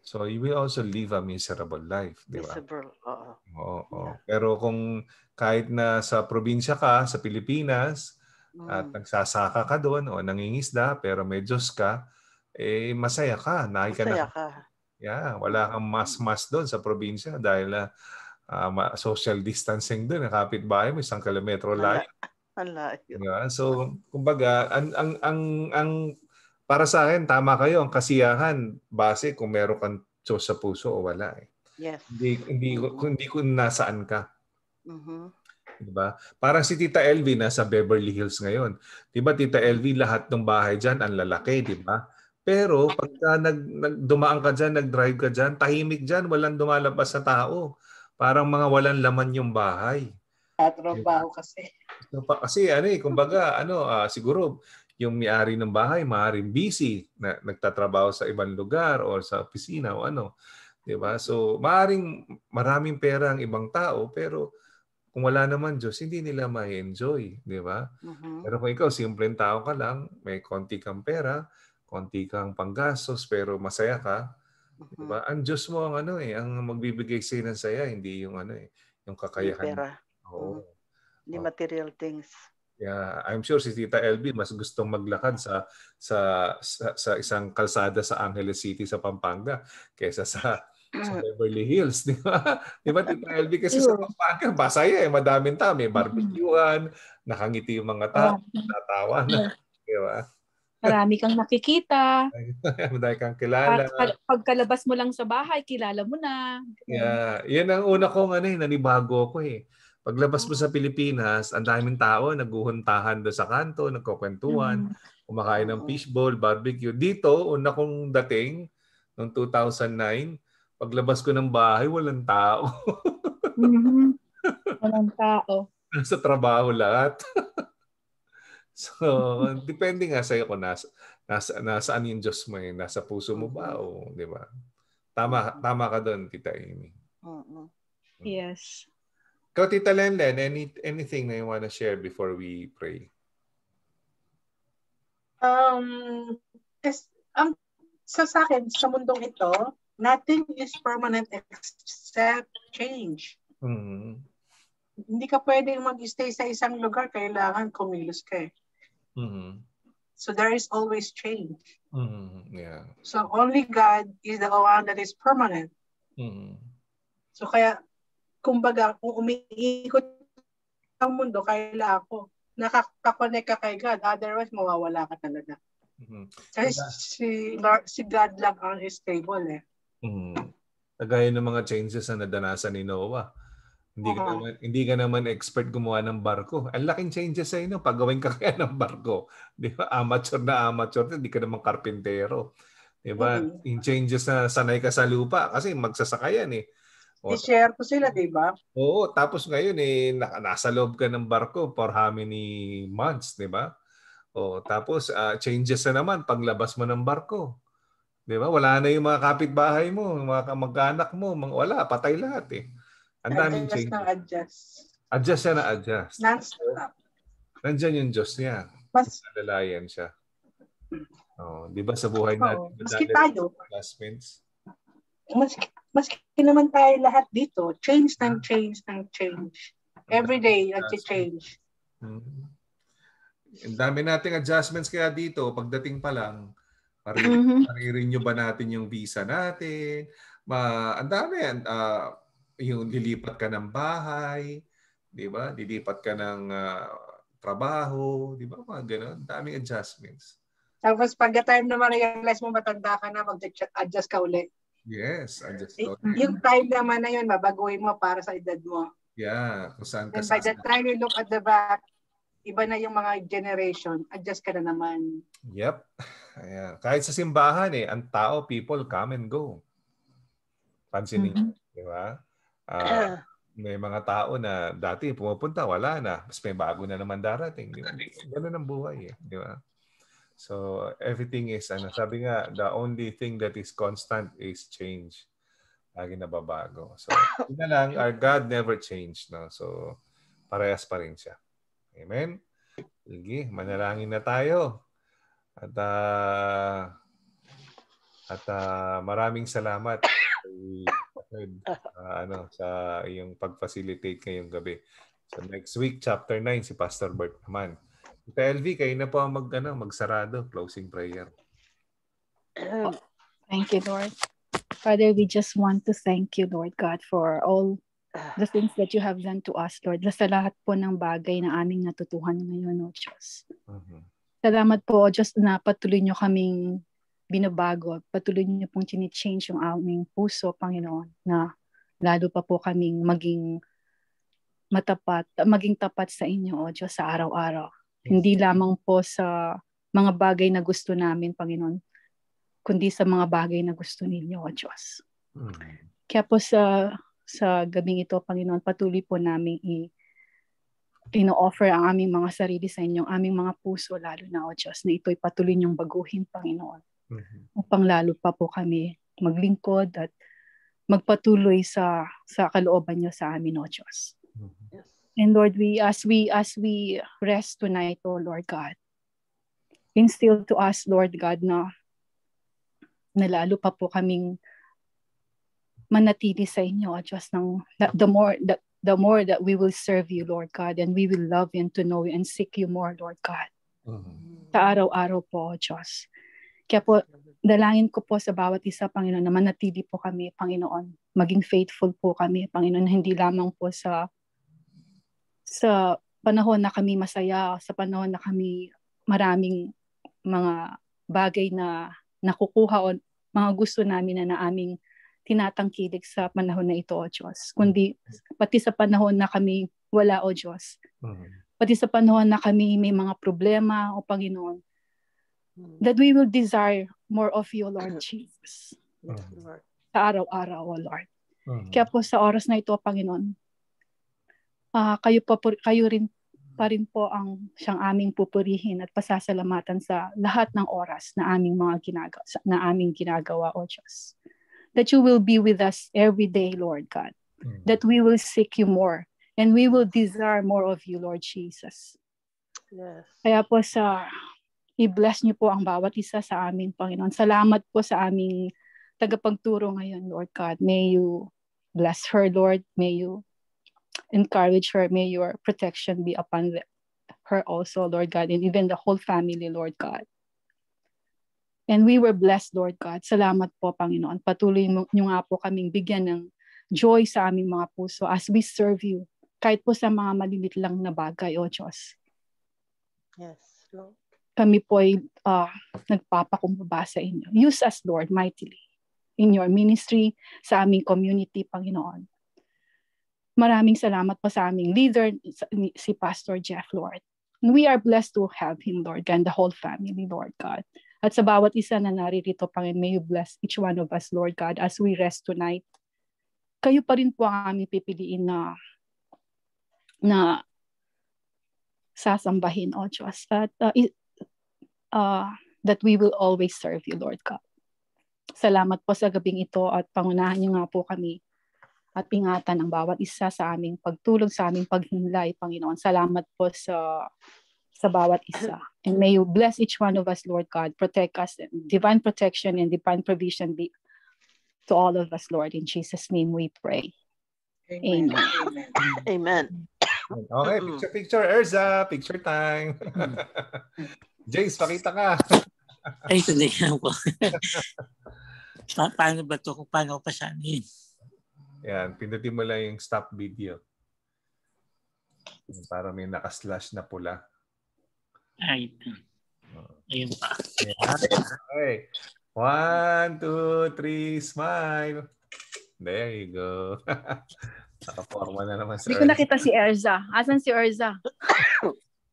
[SPEAKER 2] So you will also live a miserable life, di ba?
[SPEAKER 7] Miserable. Oo.
[SPEAKER 2] Oo, oo.
[SPEAKER 7] Yeah.
[SPEAKER 2] Pero kung kahit na sa probinsya ka, sa Pilipinas, at
[SPEAKER 7] Mm.
[SPEAKER 2] nagsasaka ka doon o nangingisda, pero may Diyos ka, eh masaya ka. Nahi ka na
[SPEAKER 7] ka.
[SPEAKER 2] Yeah, wala kang mas-mas doon sa probinsya dahil na ma- social distancing doon. Kapit-bahay mo, isang kilometro layo.
[SPEAKER 7] Ang layo.
[SPEAKER 2] Diba? So, kumbaga, ang, ang, ang, ang, para sa akin, tama kayo, ang kasiyahan, base kung meron kang Diyos sa puso o wala. Eh.
[SPEAKER 7] Yes.
[SPEAKER 2] Hindi, hindi, kung hindi kung nasaan ka.
[SPEAKER 7] Mhm.
[SPEAKER 2] Diba? Parang si Tita Elvie nasa Beverly Hills ngayon. Diba Tita Elvie, lahat ng bahay dyan, ang lalaki, diba? Pero pagka nag, nag, dumaan ka dyan, nag-drive ka dyan, tahimik dyan, walang dumalabas sa tao. Parang mga walang laman yung bahay.
[SPEAKER 4] Tatrabaho kasi.
[SPEAKER 2] So, pa, kasi ano eh, kumbaga, ano, ah, siguro, yung may-ari ng bahay, maaaring busy, na nagtatrabaho sa ibang lugar or sa opisina o ano. 'Di ba? So, maaaring maraming pera ang ibang tao, pero kung wala naman Diyos, hindi nila ma-enjoy. 'di ba?
[SPEAKER 7] Mhm.
[SPEAKER 2] Pero kung ikaw, simpleng tao ka lang, may konti kang pera, konti kang panggastos, pero masaya ka,
[SPEAKER 7] Mhm.
[SPEAKER 2] 'di ba? Ang Diyos mo ang ano eh, ang magbibigay sa'yo ng saya, hindi yung ano eh, yung kakayahan.
[SPEAKER 7] pera.
[SPEAKER 2] Oo.
[SPEAKER 7] Hindi
[SPEAKER 2] Oh.
[SPEAKER 7] material things.
[SPEAKER 2] Yeah, I'm sure si Tita LB mas gustong maglakad sa sa sa, sa isang kalsada sa Angeles City sa Pampanga kaysa sa sa Beverly Hills, <laughs> di ba? Di ba Tita LB kasi sa. Pampanga masaya eh, madaming tao, may barbecuean, nakangiti yung mga tao, tatawa na, di ba?
[SPEAKER 6] Marami kang nakikita. <laughs>
[SPEAKER 2] Madami kang kilala.
[SPEAKER 6] Pag, pagkalabas mo lang sa bahay, kilala mo na.
[SPEAKER 2] Yeah, yan ang una kong ano eh, nanibago ko eh. Paglabas mo sa Pilipinas, ang daming tao naguhuntahan doon sa kanto, nagkukwentuhan, kumakain ng fishball, barbecue. Dito, una kong dating, noong 2009, paglabas ko ng bahay, walang tao.
[SPEAKER 6] Mhm. <laughs> Walang tao.
[SPEAKER 2] Nasa trabaho lahat. So, depende nga sa'yo kung nasa, nasa, nasaan yung Diyos mo eh. Nasa puso mo ba o, di ba? Tama, tama ka doon, Tita Amy.
[SPEAKER 7] Mhm.
[SPEAKER 6] Yes.
[SPEAKER 2] Ikaw, Tita Lenlen, any, anything na you wanna share before we pray?
[SPEAKER 4] Um, is, um, sa sa akin, sa mundong ito, nothing is permanent except change.
[SPEAKER 2] Mhm.
[SPEAKER 4] Hindi ka pwedeng mag-stay sa isang lugar, kailangan kumilos ka eh.
[SPEAKER 2] Mhm.
[SPEAKER 4] So there is always change.
[SPEAKER 2] Mhm. Yeah.
[SPEAKER 4] So only God is the one that is permanent.
[SPEAKER 2] Mhm.
[SPEAKER 4] So kaya, kumbaga, kung umiikot ang mundo, kailangan ko, nakakakonect ka kay God. Otherwise, mawawala ka talaga.
[SPEAKER 2] Mhm.
[SPEAKER 4] Kasi si, Lord, si God lang ang stable eh.
[SPEAKER 2] Mhm. Kagaya ng mga changes na nadanasan ni Noah. Hindi ka naman hindi ka naman expert gumawa ng barko. Ang laking changes sa inyo pagawin ka <laughs> kaya ng barko. 'Di ba? Amateur na amateur, hindi ka naman karpintero. 'Di ba?
[SPEAKER 4] Mhm.
[SPEAKER 2] Yung changes na sanay ka sa lupa kasi magsasakayan eh. O,
[SPEAKER 4] I-share ko sila, di ba?
[SPEAKER 2] Oo, tapos ngayon eh na- nasa loob ka ng barko for how many months, 'di ba? O tapos ah, changes na naman paglabas mo ng barko. 'Di ba? Wala na yung mga kapitbahay mo, mga kamag-anak mo, mga wala, patay lahat eh. Ang daming
[SPEAKER 4] Adjust
[SPEAKER 2] changes.
[SPEAKER 4] ng adjust.
[SPEAKER 2] Adjust siya na adjust.
[SPEAKER 4] Non-stop.
[SPEAKER 2] Nandyan yung Diyos niya.
[SPEAKER 4] Mas,
[SPEAKER 2] Nalalayan siya. Oh, di ba sa buhay natin, madami
[SPEAKER 4] maski tayo.
[SPEAKER 2] adjustments?
[SPEAKER 4] maski, maski naman tayo lahat dito, change ng change ng change. Every day, nag-change.
[SPEAKER 2] Mhm. Ang dami nating adjustments kaya dito, pagdating pa lang, pari,
[SPEAKER 6] Mhm.
[SPEAKER 2] renew ba natin yung visa natin? Ma, ang dami. ah, yung lilipat ka ng bahay, di ba? Lilipat ka ng ah, trabaho, di ba? Mga ganun. Daming adjustments.
[SPEAKER 4] Tapos pag time na ma-realize mo matanda ka na, mag-adjust ka ulit.
[SPEAKER 2] Yes, adjust.
[SPEAKER 4] Eh, Yung time naman na yun, mabaguhin mo para sa edad mo.
[SPEAKER 2] Yeah, kung saan ka
[SPEAKER 4] And by the time you look at the back, iba na yung mga generation, adjust ka na naman.
[SPEAKER 2] Yep. Ayan. Kahit sa simbahan eh, ang tao, people come and go. Pansinin niyo, di ba? Ah, <clears throat> may mga tao na dati pumupunta, wala na. Mas may bago na naman darating. Di ba? Ganun ang buhay eh. Di ba? So, everything is, ano, sabi nga, the only thing that is constant is change. Lagi nababago. So, <coughs> yun na lang, our God never changed. No? So, parehas pa rin siya. Amen? Sige, manalangin na tayo. At ah, at ah, maraming salamat kay <coughs> Kapatid, ah, ano sa iyong pag-facilitate ngayong gabi. So next week chapter 9 si Pastor Bert naman. Tita LV, kayo na po ang mag, ano, magsarado, closing prayer.
[SPEAKER 6] Thank you, Lord. Father, we just want to thank you, Lord God, for all the things that you have done to us, Lord. Sa lahat po ng bagay na aming natutuhan ngayon, O Diyos.
[SPEAKER 2] Mhm.
[SPEAKER 6] Salamat po, O Diyos, na patuloy nyo kaming binabago. Patuloy nyo pong change yung aming puso, Panginoon, na lalo pa po kaming maging matapat, maging tapat sa inyo, O Diyos, sa araw-araw. Hindi lamang po sa mga bagay na gusto namin, Panginoon, kundi sa mga bagay na gusto ninyo, O Diyos.
[SPEAKER 2] Mhm.
[SPEAKER 6] Kaya po sa sa gabing ito, Panginoon, patuloy po namin i ino-offer ang aming mga sarili sa inyo, aming mga puso, lalo na, O Diyos, na ito'y patuloy niyong baguhin, Panginoon,
[SPEAKER 2] Mhm.
[SPEAKER 6] upang lalo pa po kami maglingkod at magpatuloy sa sa kalooban niyo sa amin, O Diyos.
[SPEAKER 2] Mhm.
[SPEAKER 6] And Lord, we as we as we rest tonight, O Lord God, instill to us, Lord God, na na lalo pa po kaming manatili sa inyo, O Diyos, ng, the more the, the more that we will serve you, Lord God, and we will love you and to know you and seek you more, Lord God,
[SPEAKER 2] Mhm.
[SPEAKER 6] sa araw-araw po, O Diyos. Kaya po, dalangin ko po sa bawat isa, Panginoon, na manatili po kami, Panginoon. Maging faithful po kami, Panginoon, hindi lamang po sa sa panahon na kami masaya, sa panahon na kami maraming mga bagay na nakukuha o mga gusto namin na na aming tinatangkilik sa panahon na ito, O Diyos. Kundi pati sa panahon na kami wala, O Diyos.
[SPEAKER 2] Mhm.
[SPEAKER 6] Pati sa panahon na kami may mga problema, O Panginoon. That we will desire more of you, Lord <laughs> Jesus.
[SPEAKER 7] Lord.
[SPEAKER 6] Sa araw-araw, O Lord.
[SPEAKER 2] Mhm.
[SPEAKER 6] Kaya po sa oras na ito, Panginoon, ah kayo, pa, po- kayo rin pa rin po ang siyang aming pupurihin at pasasalamatan sa lahat ng oras na aming mga ginagawa, na aming ginagawa, O Diyos. That you will be with us every day, Lord God. That we will seek you more and we will desire more of you, Lord Jesus.
[SPEAKER 7] Yes.
[SPEAKER 6] Kaya po sa i-bless niyo po ang bawat isa sa amin, Panginoon. Salamat po sa aming tagapagturo ngayon, Lord God. May you bless her, Lord. May you encourage her. May your protection be upon her also, Lord God, and even the whole family, Lord God. And we were blessed, Lord God. Salamat po, Panginoon. Patuloy niyo nga po kaming bigyan ng joy sa aming mga puso as we serve you. Kahit po sa mga malilit lang na bagay, O Diyos
[SPEAKER 7] Yes, Lord.
[SPEAKER 6] Kami po ay uh, nagpapakumbaba sa inyo. Use us, Lord, mightily in your ministry, sa aming community, Panginoon. Maraming salamat po sa aming leader, si Pastor Jeff, Lord. And we are blessed to have him, Lord, and the whole family, Lord God. At sa bawat isa na naririto, Panginoon, may you bless each one of us, Lord God, as we rest tonight. Kayo pa rin po ang aming pipiliin na na sasambahin, O Diyos. At uh, uh, that we will always serve you, Lord God. Salamat po sa gabing ito at pangunahan niyo nga po kami at ingatan ang bawat isa sa aming pagtulong, sa aming paghinlay, Panginoon. Salamat po sa sa bawat isa. And may you bless each one of us, Lord God. Protect us. Divine protection and divine provision be to all of us, Lord. In Jesus' name we pray.
[SPEAKER 4] Amen.
[SPEAKER 6] Amen.
[SPEAKER 4] Amen.
[SPEAKER 7] Amen.
[SPEAKER 2] Okay, picture, picture. Erza, picture time. <laughs> Jace, pakita ka. <laughs>
[SPEAKER 8] Ay, tuloy lang po. <laughs> pa- paano ba to? Kung paano ko pa siya ano?
[SPEAKER 2] Yan, pindutin mo lang yung stop video. Para may nakaslash na pula.
[SPEAKER 8] Ay, ayun pa.
[SPEAKER 2] Yan. Okay. One, two, three, smile. There you go. <laughs> Nakaporma na naman si
[SPEAKER 6] Hindi ko nakita si Erza. Asan si Erza?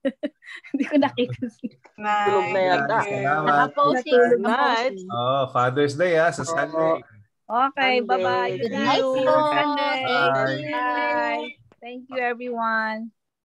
[SPEAKER 6] <laughs> Hindi ko nakita si
[SPEAKER 7] Tulog na yata.
[SPEAKER 2] Salamat.
[SPEAKER 1] Nakaposing.
[SPEAKER 7] Good night.
[SPEAKER 2] Oh, Father's Day ah, sa Sunday.
[SPEAKER 6] Okay, bye-bye.
[SPEAKER 1] Good night.
[SPEAKER 6] Bye. Thank you, everyone.